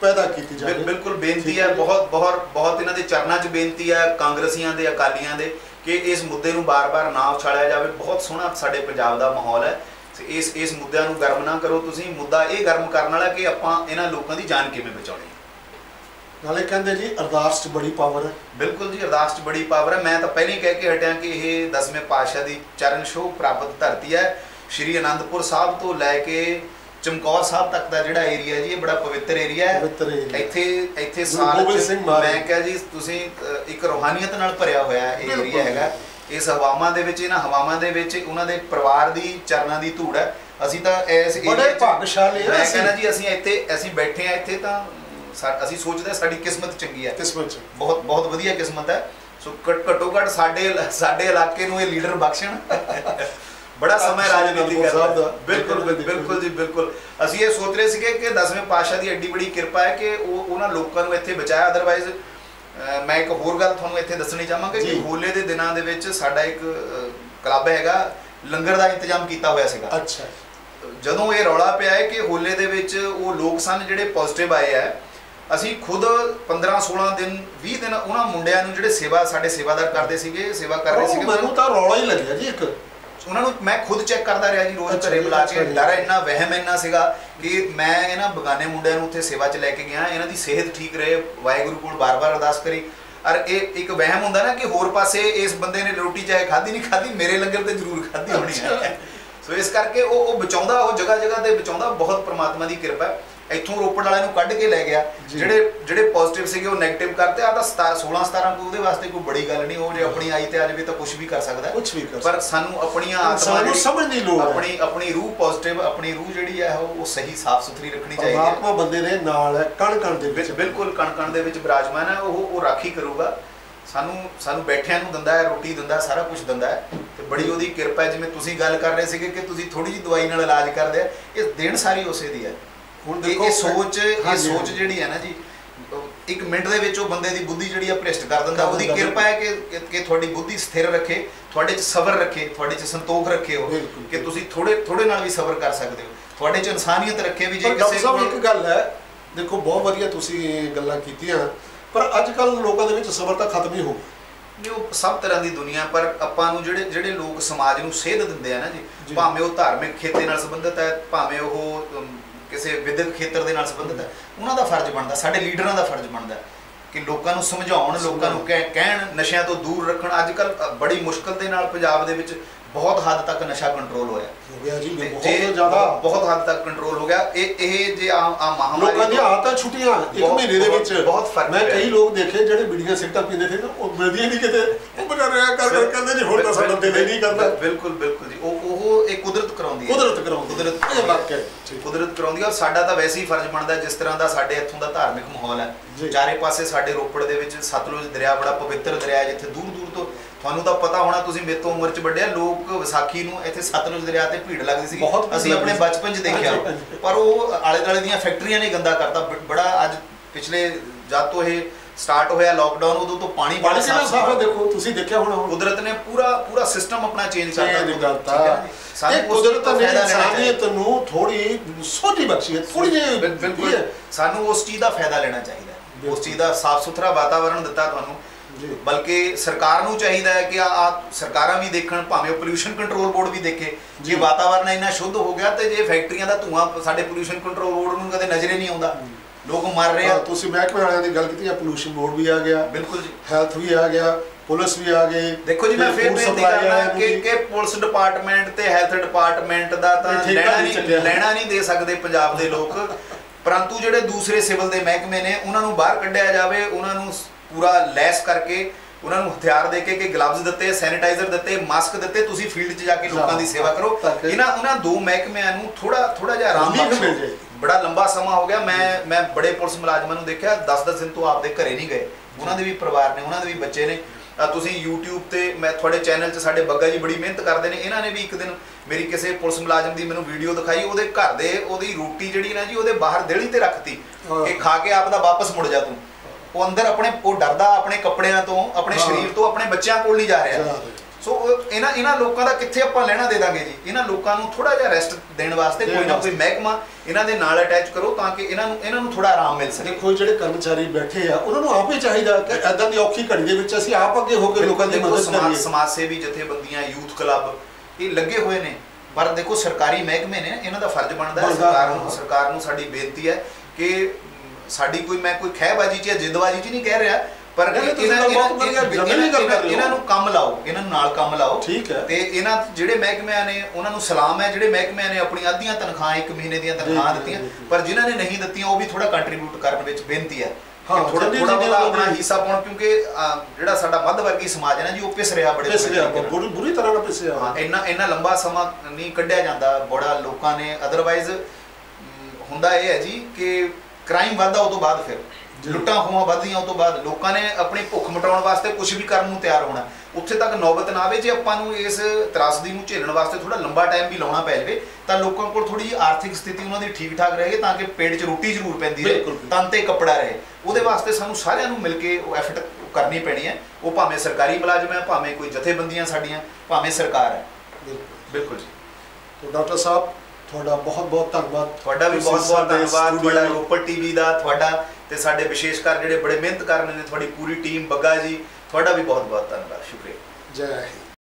ਪੈਦਾ ਕੀਤੀ ਜਾਵੇ। ਬਿਲਕੁਲ ਬੇਨਤੀ ਹੈ। ਬਹੁਤ ਬਹੁਤ ਬਹੁਤ ਇਹਨਾਂ ਦੇ ਚਰਨਾਂ 'ਚ ਬੇਨਤੀ ਹੈ ਕਾਂਗਰਸੀਆਂ ਦੇ ਅਕਾਲੀਆਂ ਦੇ ਕਿ ਇਸ ਮੁੱਦੇ ਨੂੰ ਬਾਰ-ਬਾਰ ਨਾ ਉਛਾਲਿਆ ਜਾਵੇ। ਬਹੁਤ ਸੋਹਣਾ ਸਾਡੇ ਪੰਜਾਬ ਦਾ ਮਾਹੌਲ ਹੈ। ਇਸ ਇਸ ਮੁੱਦਿਆਂ ਨੂੰ ਗਰਮ ਨਾ ਕਰੋ ਤੁਸੀਂ। ਮੁੱਦਾ ਇਹ ਗਰਮ ਕਰਨ ਵਾਲਾ ਕਿ ਆਪਾਂ ਇਹਨਾਂ ਲੋਕਾਂ ਦੀ ਜਾਨ ਕਿਵੇਂ ਬਚਾਉਣੀ ਨਾਲੇ ਕਹਿੰਦੇ ਜੀ ਅਰਦਾਸ 'ਚ ਬੜੀ ਪਾਵਰ ਹੈ ਬਿਲਕੁਲ ਜੀ ਅਰਦਾਸ 'ਚ ਬੜੀ ਪਾਵਰ ਹੈ ਮੈਂ ਤਾਂ ਪਹਿਲਾਂ ਹੀ ਕਹਿ ਕੇ ਹਟਿਆ ਕਿ ਇਹ ਦਸਵੇਂ ਪਾਤਸ਼ਾਹ ਦੀ ਚਰਨ ਛੋਹ ਪ੍ਰਾਪਤ ਧਰਤੀ ਹੈ ਸ਼੍ਰੀ ਅਨੰਦਪੁਰ ਸਾਹਿਬ ਤੋਂ ਲੈ ਕੇ ਚਮਕੌਰ ਸਾਹਿਬ ਤੱਕ ਦਾ ਜਿਹੜਾ ਏਰੀਆ ਜੀ ਇਹ ਬੜਾ ਪਵਿੱਤਰ ਏਰੀਆ ਹੈ। ਇੱਥੇ ਇੱਥੇ ਸਾਲ। ਮੈਂ ਕਿਹਾ ਜੀ ਤੁਸੀਂ ਇੱਕ ਰੋਹਾਨੀਅਤ ਨਾਲ ਭਰਿਆ ਹੋਇਆ ਇਹ। ਏਰੀਆ ਹੈਗਾ ਇਸ ਹਵਾਵਾਂ ਦੇ ਵਿੱਚ ਇਹਨਾਂ ਹਵਾਵਾਂ ਦੇ ਵਿੱਚ ਉਹਨਾਂ ਦੇ ਪਰਿਵਾਰ ਦੀ ਚਰਨਾਂ ਦੀ ਧੂੜ ਹੈ ਅਸੀਂ ਤਾਂ ਇਸ ਬੜੇ area 'ਚ- ਭਾਗਸ਼ਾਲੀ ਹਾਂ ਮੈਂ ਅਸੀਂ। ਕਹਿੰਦਾ ਜੀ ਅਸੀਂ ਇੱਥੇ ਅਸੀਂ ਬੈਠੇ ਆ ਇੱਥੇ ਤਾਂ ਅਸੀਂ ਸੋਚਦੇ ਸਾਡੀ ਕਿਸਮਤ ਚੰਗੀ ਹੈ। ਕਿਸਮਤ 'ਚ ਬਹੁਤ ਬਹੁਤ ਵਧੀਆ ਕਿਸਮਤ ਹੈ। ਸੋ ਘੱਟ- ਘੱਟੋ ਘੱਟ ਸਾਡੇ ਸਾਡੇ ਇਲਾਕੇ ਨੂੰ ਇਹ ਲੀਡਰ ਬਖਸ਼ਣ। ਬੜਾ ਸਮਾਂ ਰਾਜਨੀਤੀ ਕਰਦਾ ਦਾ। ਬਿਲਕੁਲ ਬਿਲ- ਬਿਲਕੁਲ ਜੀ ਬਿਲਕੁਲ ਅਸੀਂ ਇਹ ਸੋਚ ਰਹੇ ਸੀਗੇ ਕਿ ਦਸਵੇਂ ਪਾਤਸ਼ਾਹ ਦੀ ਐਡੀ ਬੜੀ ਕਿਰਪਾ ਹੈ ਕਿ ਉਹ ਉਹਨਾਂ ਲੋਕਾਂ ਨੂੰ ਇੱਥੇ ਬਚਾਇਆ। ਅਦਰਵਾਈਜ਼ ਮੈਂ ਇੱਕ ਹੋਰ ਗੱਲ ਤੁਹਾਨੂੰ ਇੱਥੇ ਦੱਸਣੀ ਚਾਹਾਂਗਾ ਕਿ। ਹੋਲੇ ਦੇ ਦਿਨਾਂ ਦੇ ਵਿੱਚ ਸਾਡਾ ਇੱਕ ਕਲੱਬ ਹੈਗਾ ਲੰਗਰ ਦਾ ਇੰਤਜ਼ਾਮ ਕੀਤਾ ਹੋਇਆ ਸੀਗਾ। ਅੱਛਾ। ਜਦੋਂ ਇਹ ਰੌਲਾ ਪਿਆ ਹੈ ਕਿ ਹੋਲੇ ਦੇ ਵਿੱਚ ਉਹ ਲੋਕ ਸਨ ਜਿਹੜੇ ਪੋਜ਼ਿਟਿਵ ਆਏ ਆ ਅਸੀਂ ਖੁਦ 15 16 ਦਿਨ 20 ਦਿਨ ਉਹਨਾਂ ਮੁੰਡਿਆਂ ਨੂੰ ਜਿਹੜੇ ਸੇਵਾ ਸਾਡੇ ਸੇਵਾਦਾਰ ਕਰਦੇ ਸੀਗੇ ਸੇਵਾ ਕਰ ਰਹੇ ਸੀਗੇ ਮੈਨੂੰ ਤਾਂ ਰੌਲਾ ਹੀ ਲੱਗਿਆ ਜੀ ਇੱਕ। ਉਹਨਾਂ ਨੂੰ ਮੈਂ ਖੁਦ ਚੈੱਕ ਕਰਦਾ ਰਿਹਾ ਜੀ ਰੋਜ਼ ਘਰੇ ਬੁਲਾ ਕੇ। ਡਰ ਇੰਨਾ ਵਹਿਮ ਇੰਨਾ ਸੀਗਾ ਕਿ ਮੈਂ ਇਹਨਾਂ ਬਗਾਨੇ ਮੁੰਡਿਆਂ ਨੂੰ ਉੱਥੇ ਸੇਵਾ 'ਚ ਲੈ ਕੇ ਗਿਆ ਇਹਨਾਂ ਦੀ ਸਿਹਤ ਠੀਕ ਰਹੇ ਵਾਹਿਗੁਰੂ ਕੋਲ ਬਾਰ-ਬਾਰ ਅਰਦਾਸ ਕਰੀ। ਔਰ ਇਹ ਇੱਕ ਵਹਿਮ ਹੁੰਦਾ ਨਾ ਕਿ ਹੋਰ ਪਾਸੇ ਇਸ ਬੰਦੇ ਨੇ ਰੋਟੀ ਚਾਹੇ ਖਾਧੀ ਨਹੀਂ ਖਾਧੀ ਮੇਰੇ ਲੰਗਰ ਤੇ ਜ਼ਰੂਰ ਖਾਧੀ ਹੋਣੀ ਹੈ। ਸੋ ਇਸ ਕਰਕੇ ਉਹ ਉਹ ਬਚਾਉਂਦਾ ਉਹ ਜਗ੍ਹਾ ਜਗ੍ਹਾ ਤੇ ਬਚਾਉਂਦਾ ਬਹੁਤ ਪ੍ਰਮਾਤਮਾ ਦੀ ਕਿਰਪਾ ਹੈ। ਇੱਥੋਂ ਰੋਪੜ ਵਾਲਿਆਂ ਨੂੰ ਕੱਢ ਕੇ ਲੈ ਗਿਆ। ਜੀ। ਜਿਹੜੇ ਜਿਹੜੇ ਪੋਜ਼ਿਟਿਵ ਸੀਗੇ ਉਹ 네ਗੇਟਿਵ ਕਰਤੇ। ਆ ਤਾਂ 16 17 ਕੋਈ ਉਹਦੇ ਵਾਸਤੇ ਕੋਈ ਬੜੀ ਗੱਲ ਨਹੀਂ। ਉਹ ਜੇ ਆਪਣੀ ਆਈ ਤੇ ਆ ਜਾਵੇ ਤਾਂ ਕੁਝ ਵੀ ਕਰ ਸਕਦਾ। ਕੁਛ ਵੀ ਕਰ ਪਰ ਸਾਨੂੰ ਆਪਣੀਆਂ ਇਨਸਾਨ ਨੂੰ ਸਮਝਣ ਦੀ ਲੋੜ। ਆਪਣੀ ਆਪਣੀ ਰੂਹ ਪੋਜ਼ਿਟਿਵ ਆਪਣੀ ਰੂਹ ਜਿਹੜੀ ਹੈ ਉਹ ਉਹ ਸਹੀ ਸਾਫ਼ ਸੁਥਰੀ ਰੱਖਣੀ ਚਾਹੀਦੀ ਹੈ। ਪਰਮਾਤਮਾ ਬੰਦੇ ਦੇ ਨਾਲ ਹੈ ਕਣ ਕਣ ਦੇ ਵਿੱਚ। ਬਿਲ- ਬਿਲਕੁਲ ਕਣ ਕਣ ਦੇ ਵਿੱਚ ਬਿਰਾਜਮਾਨ ਹੈ। ਉਹ ਉਹ ਰਾਖੀ ਕਰੂਗਾ। ਸਾਨੂੰ ਸਾਨੂੰ ਬੈਠਿਆਂ ਨੂੰ ਦਿੰਦਾ ਹੈ ਰੋਟੀ ਦਿੰਦਾ ਸਾਰਾ ਕੁਝ ਦਿੰਦਾ ਹੈ। ਤੇ ਬੜੀ ਉਹਦੀ ਕਿਰਪਾ ਜਿਵੇਂ ਤੁਸੀਂ ਗੱਲ ਕਰ ਰਹੇ ਸੀਗੇ ਕਿ ਤੁਸੀਂ ਥੋੜੀ ਜਿਹੀ ਦਵਾਈ ਨਾਲ ਇਲਾਜ ਕਰਦੇ ਆ। ਇਹ ਦੇਣ ਸਾਰੀ ਉਸੇ ਦੀ ਹੈ। ਹੁਣ ਦੇਖੋ ਇਹ ਸੋਚ ਇਹ ਸੋਚ। ਜਿਹੜੀ ਹੈ ਨਾ ਜੀ ਇੱਕ ਮਿੰਟ ਦੇ ਵਿੱਚ ਉਹ ਬੰਦੇ ਦੀ ਬੁੱਧੀ ਜਿਹੜੀ ਆ ਭ੍ਰਿਸ਼ਟ ਕਰ ਦਿੰਦਾ। ਉਹਦੀ ਕਿਰਪਾ ਹੈ ਕਿ ਕਿ- ਤੁਹਾਡੀ ਬੁੱਧੀ ਸਥਿਰ ਰੱਖੇ ਤੁਹਾਡੇ 'ਚ ਸਬਰ ਰੱਖੇ ਤੁਹਾਡੇ 'ਚ ਸੰਤੋਖ ਰੱਖੇ ਉਹ ਬਿਲਕੁਲ, ਕਿ ਤੁਸੀਂ ਥੋੜੇ ਥੋੜੇ ਨਾਲ ਵੀ ਸਬਰ ਕਰ ਸਕਦੇ ਹੋ। ਤੁਹਾਡੇ 'ਚ ਇਨਸਾਨੀਅਤ ਰੱਖੇ ਵੀ ਜੇ ਕਿਸੇ ਕੋਲ ਇੱਕ ਗੱਲ ਹੈ ਦੇਖੋ ਬਹੁਤ ਵਧੀਆ ਤੁਸੀਂ ਗੱਲਾਂ ਕੀਤੀਆਂ। ਪਰ ਅੱਜ ਕੱਲ ਲੋਕਾਂ ਦੇ ਵਿੱਚ ਸਬਰ ਤਾਂ ਖਤਮ ਹੀ ਹੋ ਗਿਆ। ਨਹੀਂ ਉਹ ਸਭ ਤਰ੍ਹਾਂ ਦੀ ਦੁਨੀਆ ਪਰ ਆਪਾਂ ਨੂੰ ਜਿਹੜੇ ਜਿਹੜੇ ਲੋਕ ਸਮਾਜ ਨੂੰ ਸੇਧ ਦਿੰਦੇ ਆ ਨਾ ਜੀ। ਭਾਵੇਂ ਉਹ ਧਾਰਮਿਕ ਖੇਤੇ ਨਾਲ ਸੰਬੰਧਿਤ ਹੈ ਭਾਵੇਂ ਉਹ ਕਿਸੇ ਵਿਦਿਅਕ ਖੇਤਰ ਦੇ ਨਾਲ ਸੰਬੰਧਿਤ ਹੈ ਉਹਨਾਂ ਦਾ ਫਰਜ਼ ਬਣਦਾ ਸਾਡੇ ਲੀਡਰਾਂ ਦਾ ਫਰਜ਼ ਬਣਦਾ ਕਿ ਲੋਕਾਂ ਨੂੰ ਸਮਝਾਉਣ ਲੋਕਾਂ ਨੂੰ ਕਹਿ- ਕਹਿਣ ਨਸ਼ਿਆਂ ਤੋਂ ਦੂਰ ਰੱਖਣ। ਅੱਜ ਕੱਲ ਬੜੀ ਮੁਸ਼ਕਲ ਦੇ ਨਾਲ ਪੰਜਾਬ ਦੇ ਵਿੱਚ ਬਹੁਤ ਹੱਦ ਤੱਕ ਨਸ਼ਾ ਕੰਟਰੋਲ ਹੋਇਆ ਹੋ। ਗਿਆ ਜੀ ਬਹੁਤ ਜ਼ਿਆਦਾ। ਬਹੁਤ ਹੱਦ ਤੱਕ ਕੰਟਰੋਲ ਹੋ ਗਿਆ। ਇਹ ਇਹ ਜੇ ਆ ਆ ਮਹਾਮਾਰੀ ਲੋਕਾਂ ਦੀਆਂ ਆਦਤਾਂ ਛੁੱਟੀਆਂ ਇੱਕ ਮਹੀਨੇ ਦੇ ਵਿੱਚ। ਬਹੁਤ- ਫ਼ਰਕ ਮੈਂ। ਕਈ ਲੋਕ ਦੇਖੇ ਜਿਹੜੇ ਬੀੜੀਆਂ ਸਿਗਰਟਾਂ ਪੀਂਦੇ ਸੀ ਉਹ ਮਿਲਦੀਆਂ ਨਹੀਂ ਕਿਤੇ। ਉਹ ਬਣਾ ਰਿਹਾ ਕਰ ਕਰ ਕਹਿੰਦੇ ਨਹੀਂ ਹੁਣ ਤਾਂ ਸਾਡਾ ਦਿਲ ਨਹੀਂ ਕਰਦਾ। ਬਿਲਕੁਲ ਬਿਲਕੁਲ ਜੀ। ਉਹ ਇਹ ਕੁਦਰਤ ਕਰਾਉਂਦੀ ਹੈ ਕੁਦਰਤ ਕਰਾਉਂਦੀ ਕੁਦਰਤ ਵਾਕਿਆ। ਕੁਦਰਤ ਕਰਾਉਂਦੀ ਹੈ ਔਰ ਸਾਡਾ ਤਾਂ ਵੈਸੇ ਹੀ ਫਰਜ਼ ਬਣਦਾ ਜਿਸ ਤਰ੍ਹਾਂ ਦਾ ਸਾਡੇ ਇੱਥੋਂ ਦਾ ਧਾਰਮਿਕ ਮਾਹੌਲ ਹੈ। ਚਾਰੇ ਪਾਸੇ ਸਾਡੇ ਰੋਪੜ ਦੇ ਵਿੱਚ ਸਤਲੁਜ ਦਰਿਆ ਬੜਾ ਪਵਿੱਤਰ ਦਰਿਆ ਹੈ ਜਿੱਥੇ ਦੂਰ ਦੂਰ ਤੋਂ ਤੁਹਾਨੂੰ ਤਾਂ ਪਤਾ ਹੋਣਾ ਤੁਸੀਂ ਮੇਰੇ ਤੋਂ ਉਮਰ 'ਚ ਵੱਡੇ ਆ ਲੋਕ ਵਿਸਾਖੀ ਨੂੰ ਇੱਥੇ ਸਤਲੁਜ ਦਰਿਆ ਤੇ ਭੀੜ ਲੱਗਦੀ ਸੀ ਅਸੀਂ ਆਪਣੇ। ਬਚਪਨ 'ਚ ਦੇਖਿਆ। ਪਰ ਉਹ ਆਲੇ ਦੁਆਲੇ ਦੀਆਂ ਫੈਕਟਰੀਆਂ ਨੇ ਗੰਦਾ ਕਰਤਾ ਬੜਾ ਅੱਜ ਪਿਛਲੇ ਜਦ ਤੋਂ ਇਹ ਸਟਾਰਟ ਹੋਇਆ ਲੋਕਡਾਊਨ ਉਦੋਂ ਤੋਂ ਪਾਣੀ ਪਾਣੀ ਕਿੰਨਾ ਸਾਫ਼। ਦੇਖੋ ਤੁਸੀਂ ਦੇਖਿਆ ਹੋਣਾ ਕੁਦਰਤ ਨੇ ਪੂਰਾ ਪੂਰਾ ਸਿਸਟਮ ਆਪਣਾ ਚੇਂਜ ਕਰਤਾ? ਸਾਨੂੰ ਕੁਦਰਤ ਨੇ। ਇਨਸਾਨੀਅਤ ਨੂੰ ਥੋੜੀ ਸੋਝੀ ਬਖਸ਼ੀ ਹੈ ਥੋੜੀ ਜਿਹੀ ਬਿਲ- ਬਿਲਕੁਲ ਸਾਨੂੰ ਉਸ ਚੀਜ਼ ਦਾ ਫਾਇਦਾ ਲੈਣਾ ਚਾਹੀਦਾ। ਉਸ। ਚੀਜ਼ ਦਾ ਸਾਫ਼ ਸੁਥਰਾ ਵਾਤਾਵਰਣ ਦਿੱਤਾ ਤੁਹਾਨੂੰ ਬਲਕਿ ਸਰਕਾਰ ਨੂੰ ਚਾਹੀਦਾ ਹੈ ਕਿ ਆ ਸਰਕਾਰਾਂ ਵੀ ਦੇਖਣ ਭਾਵੇਂ ਉਹ ਪੋਲੂਸ਼ਨ ਕੰਟਰੋਲ ਬੋਰਡ ਵੀ ਦੇਖੇ। ਜੇ ਵਾਤਾਵਰਣ ਇੰਨਾ ਸ਼ੁੱਧ ਹੋ ਗਿਆ ਤੇ ਜੇ ਫੈਕਟਰੀਆਂ ਦਾ ਧੂਆਂ ਸਾਡੇ ਪੋਲੂਸ਼ਨ ਕੰਟਰੋਲ ਬੋਰਡ ਨੂੰ ਕਦੇ ਨਜ਼ਰੇ ਨਹੀਂ ਆਉਂਦਾ ਲੋਕ ਮਰ ਰਹੇ ਆ ਤੁਸੀਂ ਮਹਿਕਮੇ ਵਾਲਿਆਂ ਦੀ ਗੱਲ ਕੀਤੀ ਹੈ ਪੋਲੂਸ਼ਨ ਬੋਰਡ ਵੀ ਆ ਗਿਆ ਬਿਲਕੁਲ ਜੀ ਹੈਲਥ ਵੀ ਆ ਗਿਆ ਪੁਲਿਸ ਵੀ ਆ ਗਈ ਦੇਖੋ ਜੀ ਮੈਂ ਫਿਰ ਬੇਨਤੀ ਕਰਦਾ ਕਿ। ਕਿ ਪੁਲਿਸ ਡਿਪਾਰਟਮੈਂਟ ਤੇ ਹੈਲਥ ਡਿਪਾਰਟਮੈਂਟ ਦਾ ਤਾਂ ਲੈਣਾ ਨਹੀਂ। ਲੈਣਾ ਨਹੀਂ ਦੇ ਸਕਦੇ ਪੰਜਾਬ ਦੇ ਲੋਕ ਪਰੰਤੂ ਜਿਹੜੇ ਦੂਸਰੇ ਸਿਵਲ ਦੇ ਮਹਿਕਮੇ ਨੇ ਉਹਨਾਂ ਨੂੰ ਬਾਹਰ ਕੱਢਿਆ ਜਾਵੇ ਉਹਨਾਂ ਨੂੰ ਪੂਰਾ ਲੈਸ ਕਰਕੇ ਉਹਨਾਂ ਨੂੰ ਹਥਿਆਰ ਦੇ ਕੇ ਕਿ ਗਲਵਜ਼ ਦਿੱਤੇ ਸੈਨੀਟਾਈਜ਼ਰ ਦਿੱਤੇ ਮਾਸਕ ਦਿੱਤੇ ਤੁਸੀਂ ਫੀਲਡ 'ਚ ਜਾ ਕੇ ਲੋਕਾਂ ਦੀ ਸੇਵਾ ਕਰੋ ਇਹਨਾਂ ਉਹਨਾਂ ਦੋ ਮਹਿਕਮਿਆਂ ਨੂੰ ਥੋੜਾ ਥੋੜਾ ਜਿਹਾ ਆਰਾਮ ਮਿਲ ਜਾਏ। ਬੜਾ ਲੰਬਾ ਸਮਾਂ ਹੋ ਗਿਆ। ਮੈਂ ਮੈਂ ਬੜੇ ਪੁਲਿਸ ਮੁਲਾਜ਼ਮਾਂ ਨੂੰ ਦੇਖਿਆ 10-10 ਦਿਨ ਤੋਂ ਆਪਦੇ ਘਰੇ ਨਹੀਂ ਗਏ। ਉਹਨਾਂ ਦੇ ਵੀ ਪਰਿਵਾਰ ਨੇ ਉਹਨਾਂ ਦੇ ਵੀ ਬੱਚੇ ਨੇ। ਤੁਸੀਂ YouTube ਤੇ ਮੈਂ ਤੁਹਾਡੇ ਚੈਨਲ 'ਚ ਸਾਡੇ ਬੱਗਾ ਜੀ ਬੜੀ ਮਿਹਨਤ ਕਰਦੇ ਨੇ। ਇਹਨਾਂ ਨੇ ਵੀ ਇੱਕ ਦਿਨ ਮੇਰੀ ਕਿਸੇ ਪੁਲਿਸ ਮੁਲਾਜ਼ਮ ਦੀ ਮੈਨੂੰ ਵੀਡੀਓ ਦਿਖਾਈ। ਉਹਦੇ ਘਰ ਦੇ ਉਹਦੀ ਰੋਟੀ ਜਿਹੜੀ ਨਾ ਜੀ ਉਹਦੇ ਬਾਹਰ ਦੇਲੀ ਤੇ ਰੱਖਤੀ। ਕਿ ਖਾ ਕੇ ਆਪਦਾ ਵਾਪਸ ਮੁੜ ਜਾ ਤੂੰ। ਉਹ ਅੰਦਰ ਆਪਣੇ ਉਹ ਡਰਦਾ ਆਪਣੇ ਕੱਪੜਿਆਂ ਤੋਂ ਆਪਣੇ। ਸਰੀਰ ਤੋਂ ਆਪਣੇ ਬੱਚਿਆਂ ਕੋਲ ਨਹੀਂ ਜਾ ਰਿਹਾ। ਸੋ ਇਹਨਾਂ ਇਹਨਾਂ ਲੋਕਾਂ ਦਾ ਕਿੱਥੇ ਆਪਾਂ ਲੈਣਾ ਦੇ ਦਾਂਗੇ ਜੀ? ਇਹਨਾਂ ਲੋਕਾਂ ਨੂੰ ਥੋੜਾ ਜਿਹਾ ਰੈਸਟ ਦੇਣ ਵਾਸਤੇ ਕੋਈ ਨਾ। ਕੋਈ ਮਹਿਕਮਾ ਇਹਨਾਂ ਦੇ ਨਾਲ ਅਟੈਚ ਕਰੋ ਤਾਂ ਕਿ ਇਹਨਾਂ ਨੂੰ ਇਹਨਾਂ ਨੂੰ ਥੋੜਾ ਆਰਾਮ ਮਿਲ ਸਕੇ। ਦੇਖੋ ਜਿਹੜੇ ਕਰਮਚਾਰੀ ਬੈਠੇ ਆ ਉਹਨਾਂ ਨੂੰ ਆਪ ਚਾਹੀਦਾ ਕਿ ਐਦਾਂ ਦੀ ਔਖੀ ਘੜੀ ਦੇ ਵਿੱਚ ਅਸੀਂ ਆਪ ਅੱਗੇ ਹੋ ਕੇ ਲੋਕਾਂ ਦੀ ਮਦਦ ਕਰੀਏ। ਸਮਾਜ ਸੇਵੀ ਜਥੇਬੰਦੀਆਂ ਯੂਥ ਕਲੱਬ ਇਹ ਲੱਗੇ ਹੋਏ ਨੇ। ਪਰ ਦੇਖੋ ਸਰਕਾਰੀ ਮਹਿਕਮੇ ਨੇ ਇਹਨਾਂ ਦਾ ਫਰਜ਼ ਬਣਦਾ ਹੈ। ਸਰਕਾਰ ਨੂੰ। ਸਰਕਾਰ ਨੂੰ ਸਾਡੀ ਬੇਨਤੀ ਹੈ ਕਿ ਸਾਡੀ ਕੋਈ ਮੈਂ ਕੋਈ ਖਹਿਬਾਜੀ ਚ ਜਾਂ ਜਿੱਦਬਾਜੀ ਚ ਨਹੀਂ ਕਹਿ ਰਿਹਾ ਪਰ ਇਹਨਾਂ ਇਹਨਾਂ- ਰਹੇ ਨੂੰ ਕੰਮ ਲਾਓ ਇਹਨਾਂ ਨੂੰ ਨਾਲ ਕੰਮ ਲਾਓ ਠੀਕ ਹੈ ਤੇ ਇਹਨਾਂ ਜਿਹੜੇ ਮਹਿਕਮਿਆਂ ਨੇ ਉਹਨਾਂ ਨੂੰ ਸਲਾਮ ਹੈ ਜਿਹੜੇ ਮਹਿਕਮਿਆਂ ਨੇ ਆਪਣੀ ਅੱਧੀਆਂ ਤਨਖਾਹਾਂ ਇੱਕ ਮਹੀਨੇ ਦੀਆਂ ਤਨਖਾਹਾਂ ਦਿੱਤੀਆਂ। ਪਰ ਜਿਨ੍ਹਾਂ ਨੇ ਨਹੀਂ ਦਿੱਤੀਆਂ ਉਹ ਵੀ ਥੋੜਾ ਕੰਟਰੀਬਿਊਟ ਕਰਨ ਵਿੱਚ ਬੇਨਤੀ ਹੈ ਹਾਂ, ਥੋੜਾ ਥੋੜਾ ਬਹੁਤਾ ਆਪਣਾ ਹਿੱਸਾ ਪਾਉਣ ਕਿਉਂਕਿ ਜਿਹੜਾ ਸਾਡਾ ਮੱਧ ਵਰਗੀ ਸਮਾਜ ਹੈ ਨਾ ਜੀ ਉਹ ਪਿਸ ਰਿਹਾ ਬੜੇ ਪਿਸ ਬੁਰੇ ਰਿਹਾ। ਬੁਰੀ ਬੁਰੀ ਤਰ੍ਹਾਂ ਨਾਲ ਪਿਸਿਆ ਹਾਂ ਇੰਨਾ ਇੰਨਾ ਲੰਬਾ ਸਮਾਂ ਨਹੀਂ ਕੱਢਿਆ ਜਾਂਦਾ ਬੜਾ ਲੋਕਾਂ ਨੇ ਅਦਰਵਾਈਜ਼ ਹੁੰਦਾ ਇਹ ਹੈ ਜੀ ਕਿ ਕ੍ਰਾਈਮ ਵੱਧਦਾ ਉਹ ਤੋਂ ਬਾਅਦ ਫਿਰ। ਲੁੱਟਾਂ ਖੋਹਾਂ ਵੱਧਦੀਆਂ ਉਹ ਤੋਂ ਬਾਅਦ ਲੋਕਾਂ ਨੇ ਆਪਣੀ ਭੁੱਖ ਮਿਟਾਉਣ ਵਾਸਤੇ ਕੁਝ ਵੀ ਕਰਨ ਨੂੰ ਤਿਆਰ ਹੋਣਾ। ਉੱਥੇ ਤੱਕ ਨੌਬਤ ਨਾ ਆਵੇ ਜੇ ਆਪਾਂ ਨੂੰ ਇਸ ਤਰਾਸਦੀ ਨੂੰ ਝੇਲਣ ਵਾਸਤੇ ਥੋੜਾ ਲੰਬਾ ਟਾਈਮ ਵੀ ਲਾਉਣਾ ਪੈ ਜਾਵੇ ਤਾਂ ਲੋਕਾਂ ਕੋਲ ਥੋੜੀ ਆਰਥਿਕ ਸਥਿਤੀ ਉਹਨਾਂ ਦੀ ਠੀਕ ਠਾਕ ਰਹੇ ਤਾਂ ਕਿ ਪੇਟ 'ਚ ਰੋਟੀ ਜ਼ਰੂਰ ਪੈਂਦੀ ਰਹੇ। ਤਨ ਤੇ ਕੱਪੜਾ ਰਹੇ। ਉਹਦੇ ਵਾਸਤੇ ਸਾਨੂੰ ਸਾਰਿਆਂ ਨੂੰ ਮਿਲ ਕੇ ਉਹ ਐਫਰਟ ਕਰਨੀ ਪੈਣੀ ਹੈ। ਉਹ ਭਾਵੇਂ ਸਰਕਾਰੀ ਮੁਲਾਜ਼ਮ ਹੈ ਭਾਵੇਂ ਕੋਈ ਜਥੇਬੰਦੀਆਂ ਸਾਡੀਆਂ ਭਾਵੇਂ ਸਰਕਾਰ ਹੈ। ਬਿਲਕੁਲ ਬਿਲਕੁਲ ਜੀ। ਤੋ ਡਾਕਟਰ ਸਾਹਿਬ ਤੁਹਾਡਾ ਬਹੁਤ ਬਹੁਤ ਧੰਨਵਾਦ। ਤੁਹਾਡਾ ਵੀ ਬਹੁਤ ਬਹੁਤ ਧੰਨਵਾਦ ਤੁਹਾਡਾ ਰੋਪੜ ਟੀਵੀ ਦਾ ਤੁਹਾਡਾ ਤੇ ਸਾਡੇ ਵਿਸ਼ੇਸ਼ਕਾਰ ਜਿਹੜੇ ਬੜੇ ਮਿਹਨਤ ਕਰ ਰਹੇ ਨੇ, ਤੁਹਾਡੀ ਪੂਰੀ ਟੀਮ, ਬੱਗਾ ਜੀ, ਤੁਹਾਡਾ ਵੀ ਬਹੁਤ ਬਹੁਤ ਧੰਨਵਾਦ, ਸ਼ੁਕਰੀਆ। ਜੈ ਹਿੰਦ।